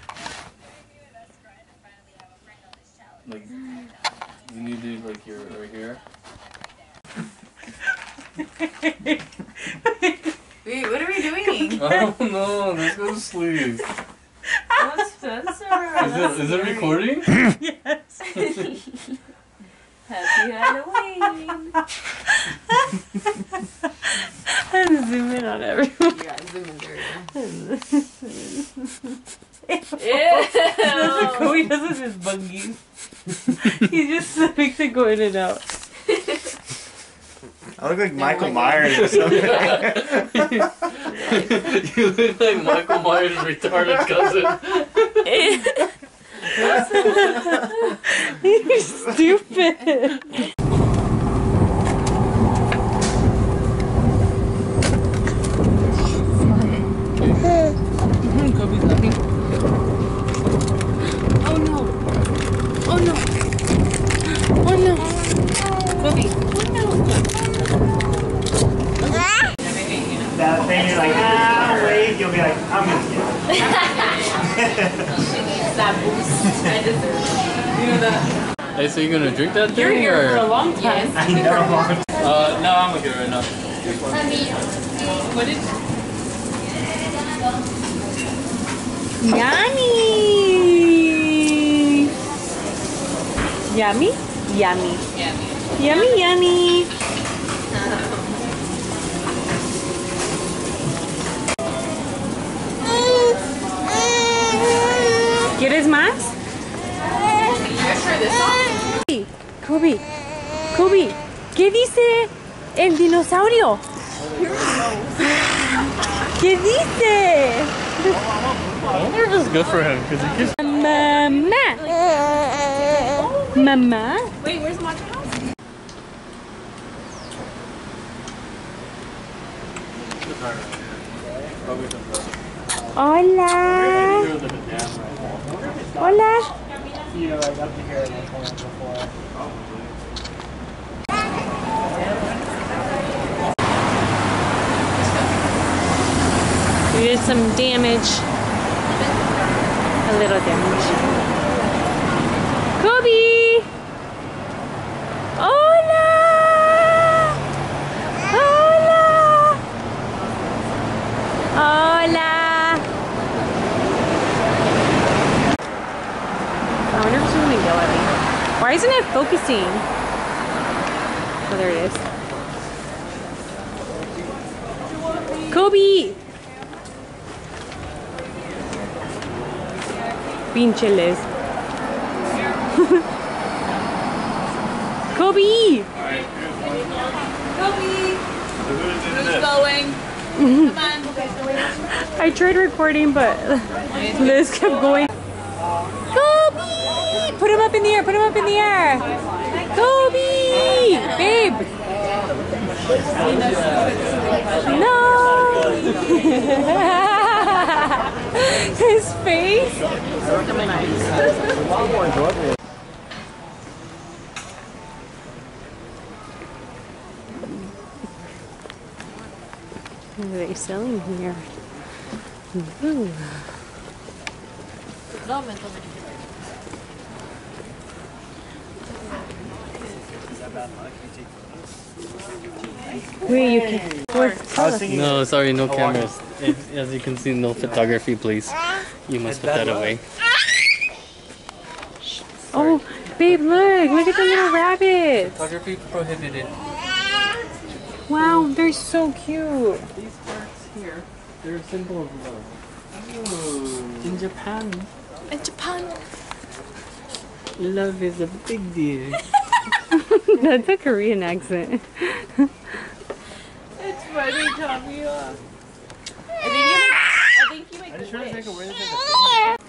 Like, you need to like your right here. Wait, what are we doing? I don't know. Let's go to sleep. Oh, Spencer. Is it, is it recording? yes. Happy Halloween. I'm zooming on everyone. Yeah, zoom in there. That's what Cody does with his bungies. he just makes it go in and out. I look like Michael Myers or something. you look like Michael Myers' retarded cousin. You're stupid. Oh no. Oh no. Oh no. Kobe. that thing you're like, ah, wait, you'll be like, I'm gonna get That boost. I deserve it. You know that? Hey, so you gonna drink that You're thing here or? for a long time. it. I know. Uh, no, I'm okay right now. What did Yummy. Yummy? Yummy. Yummy, yummy. ¿Quieres más? Kobe, Kobe, ¿qué dice el dinosaurio? ¿Qué dice? I wonder if it's good for him because he keeps. Mamá. Mamá. Wait, where's my house? Hola. Hola. We did some damage. A little damage. Kobe! Hola! Hola! Hola! I wonder if it's gonna yell at me. Why isn't it focusing? Oh, there it is. Kobe! Pinche Les. Kobe! Kobe. Who's going? Come on. I tried recording, but Liz kept going. Kobe! Put him up in the air, put him up in the air. Kobe! Babe! No! His face? What are they selling here? Ooh. Wait, you can. What? I was thinking. No, sorry, no Oh, cameras. If, as you can see, no photography, please. You must put that away. Oh, babe, look! Look at the little rabbits! Photography prohibited. Wow, they're so cute. These parts here, they're a symbol of love. In Japan, In Japan. love is a big deal. That's a Korean accent. It's funny, Camila. I think you make, I think you make I just a trying to wish.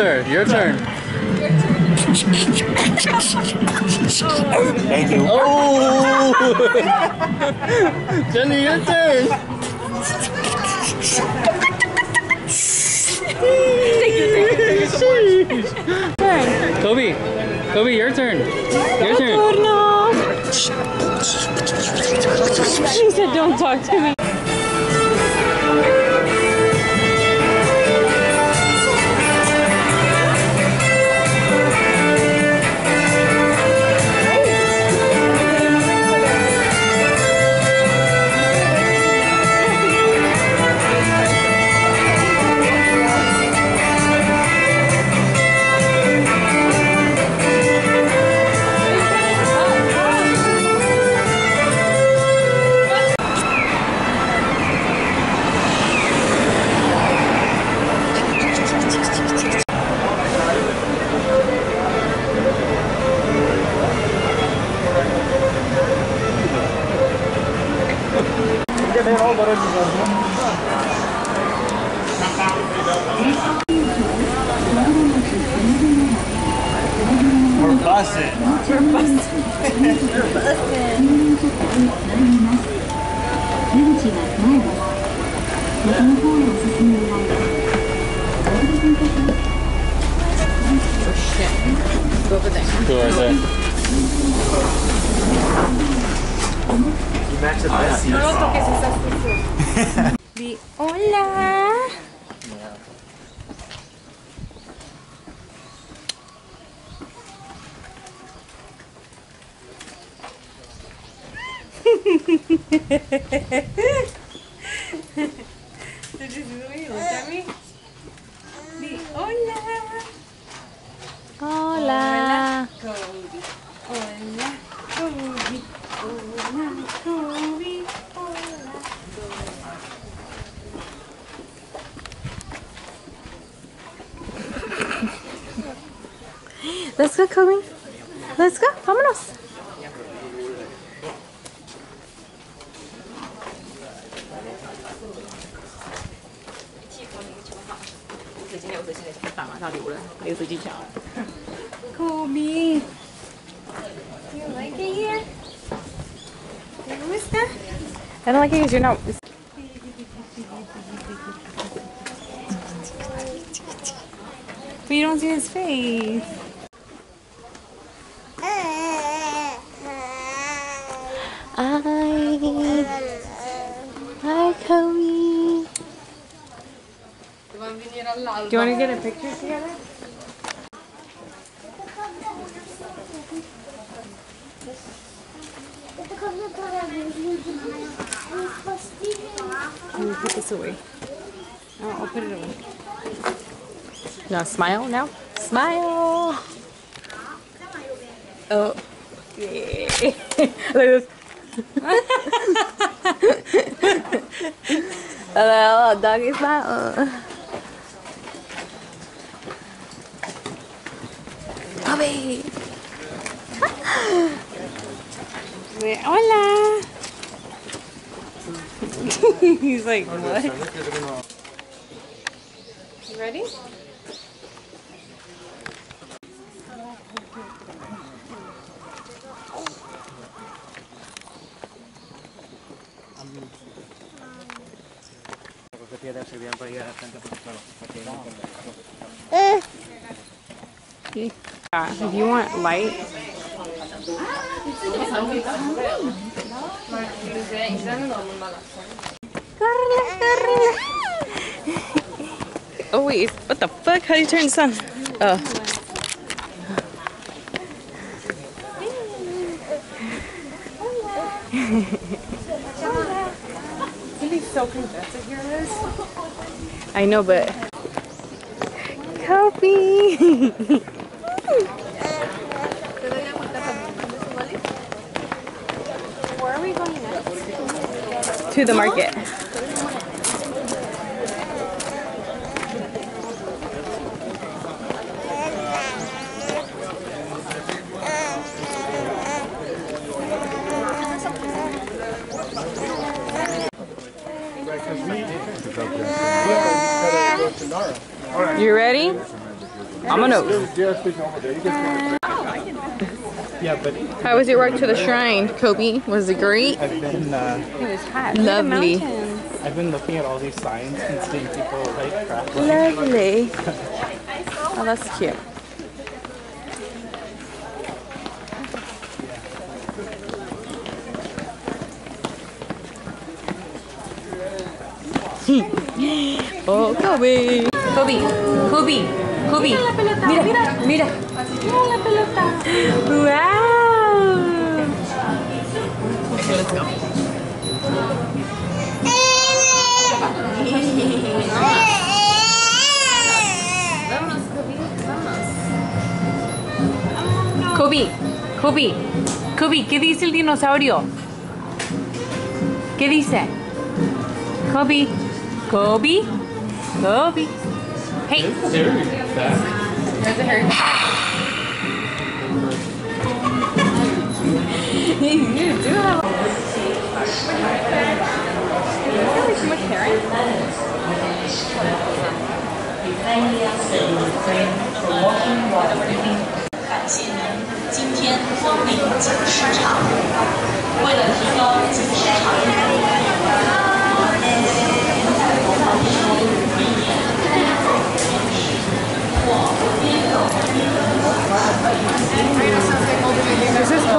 Think of where to take a Hey Spencer, your turn. Thank you. Oh! Jenny, your turn. Kobe, Kobe, your turn. Your turn. She said, don't talk to me. Because you're not. But you don't see his face. Hi. Hi, Kobe. Do you want to get a picture together? Can you put this away? No, I'll put it away. No, smile now. Smile. Oh. Yeah. Look at this. Hello, doggy smile. Wait, hola. He's like, what? You ready? Yeah, if you want light. Oh wait, what the fuck? How do you turn this on? Oh. So congested. I know, but. Where are we going next? To the market. You ready? I'm gonna. Yeah, but How was your walk to the shrine, Kobe? Was it great? I've been uh, It was hot. Lovely. I've been looking at all these signs and seeing people like craft. Lovely. Oh, that's cute. oh, Kobe. Kobe, Kobe, Kobe. Mira, mira, mira. Mira la pelota. Wow. Okay, let's go. Kobe, Kobe, Kobe, ¿qué dice el dinosaurio? ¿Qué dice? Kobe, Kobe, Kobe. Hey. There's a 感谢您今天光临景市场。为了提高景市场的服务，我 Are we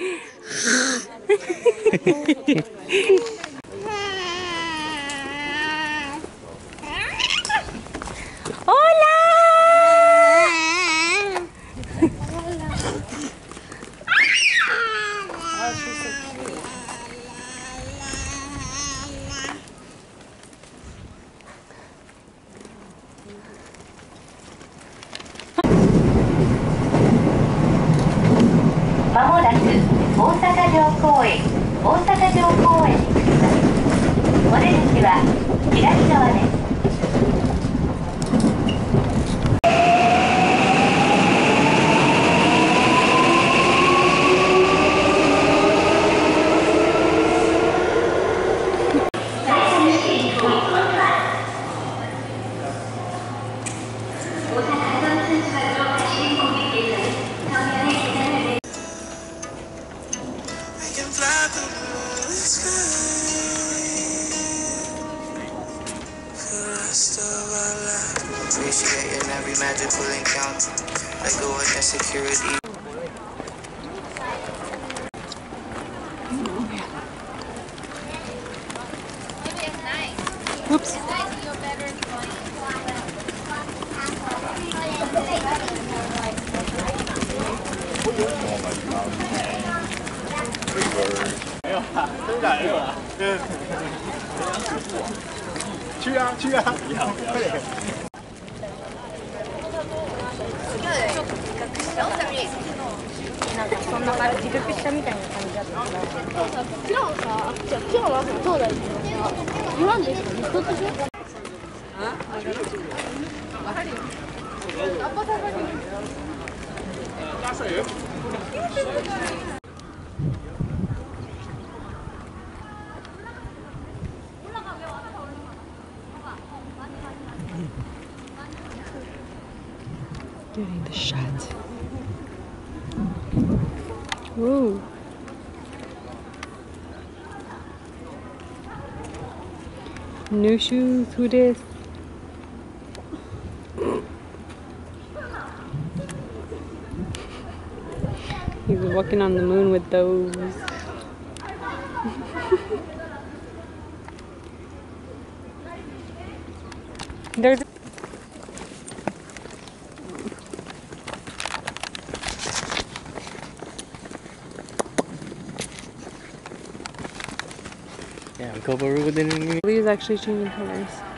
啊去啊去啊 new shoes. Who this? He's walking on the moon with those. There's Yeah, I'm Kobo is actually changing colors.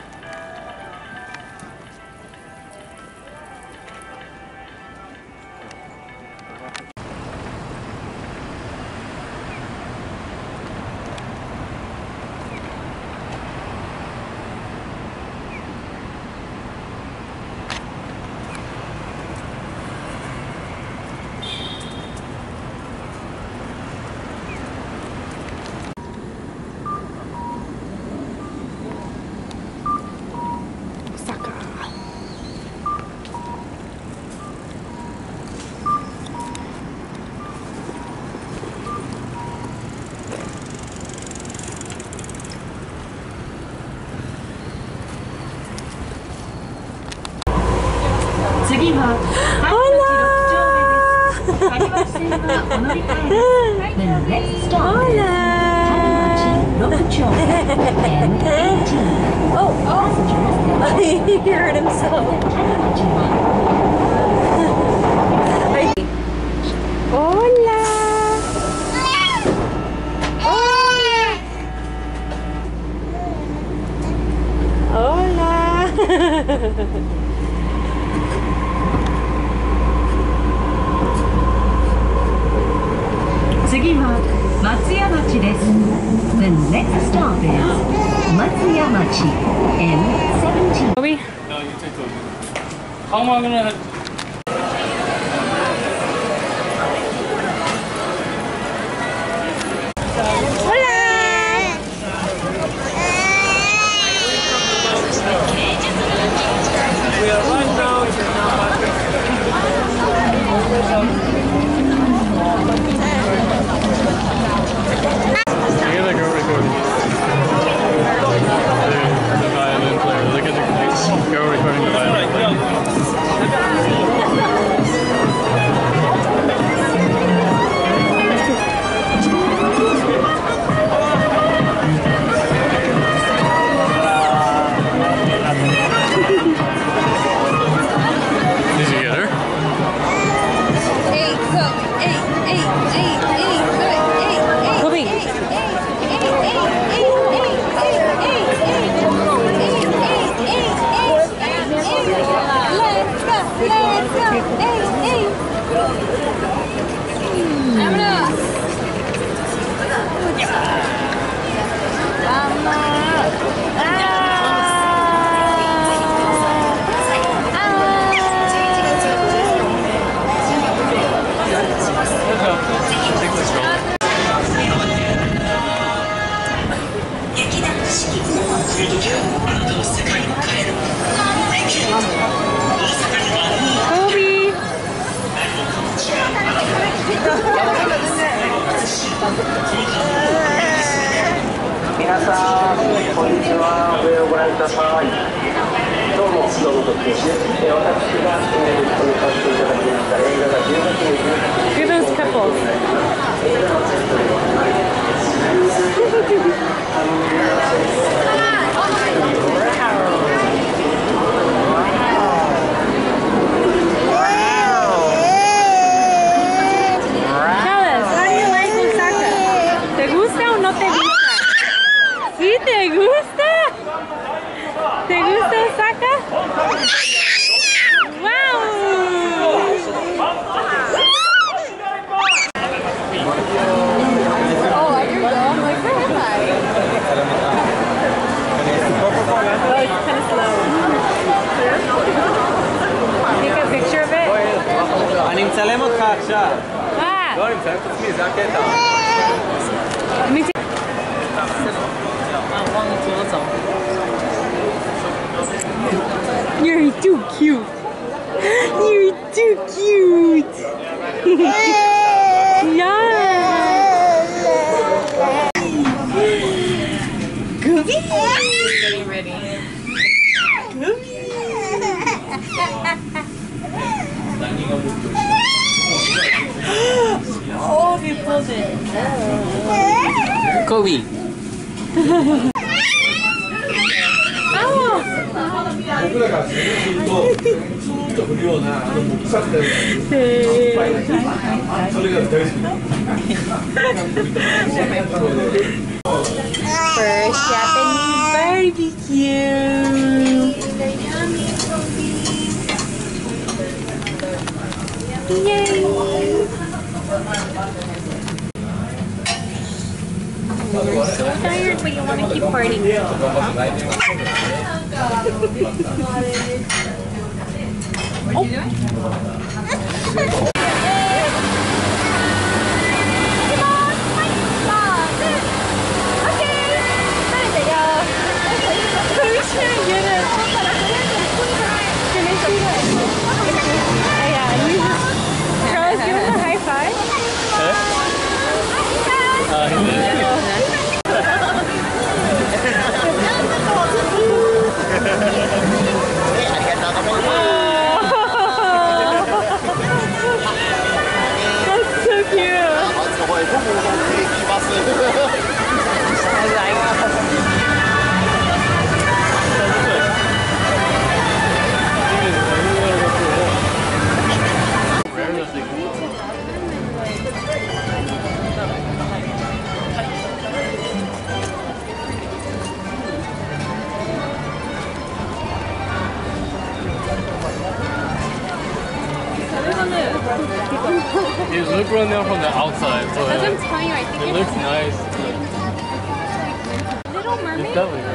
Tamamını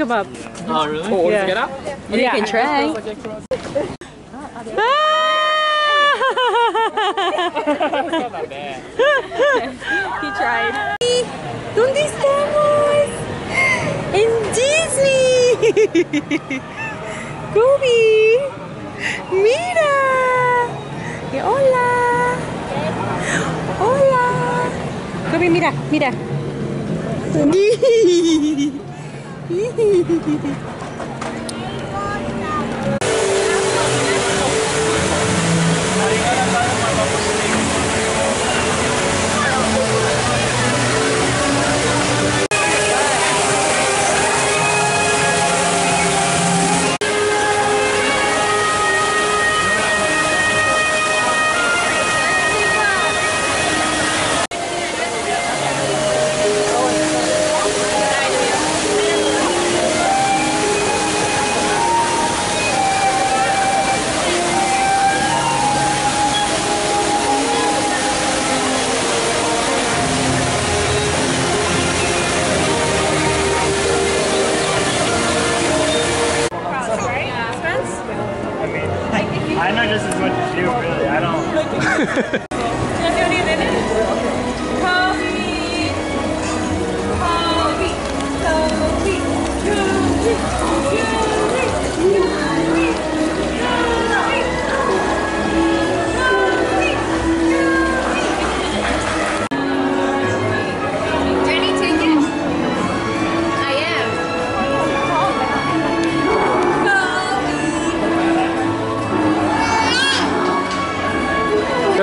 kebab. Oh, really? Oh, yeah. Get up? Yeah. You can try. Ah! he tried. ¿Dónde estamos? En Disney. Kobe. Mira. Hola. Hola. Kobe, mira, mira. baby.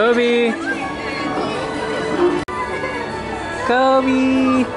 Kobe. Kobe.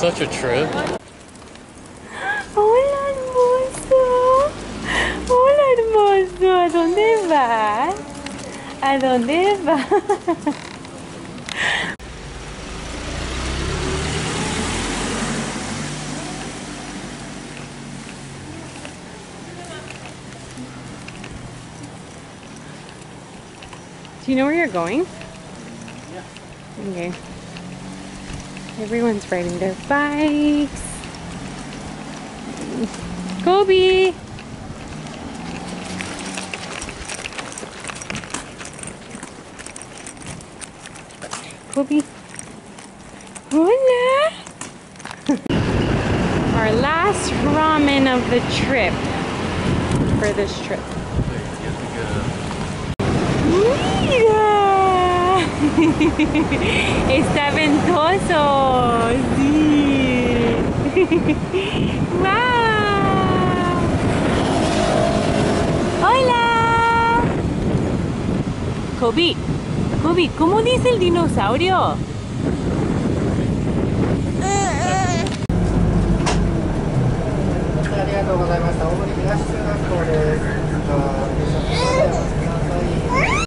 such a trip. Hola, hermoso. Hola, hermoso. ¿A dónde vas? ¿A dónde vas? Do you know where you're going? Everyone's riding their bikes. Kobe! Dinosaurio?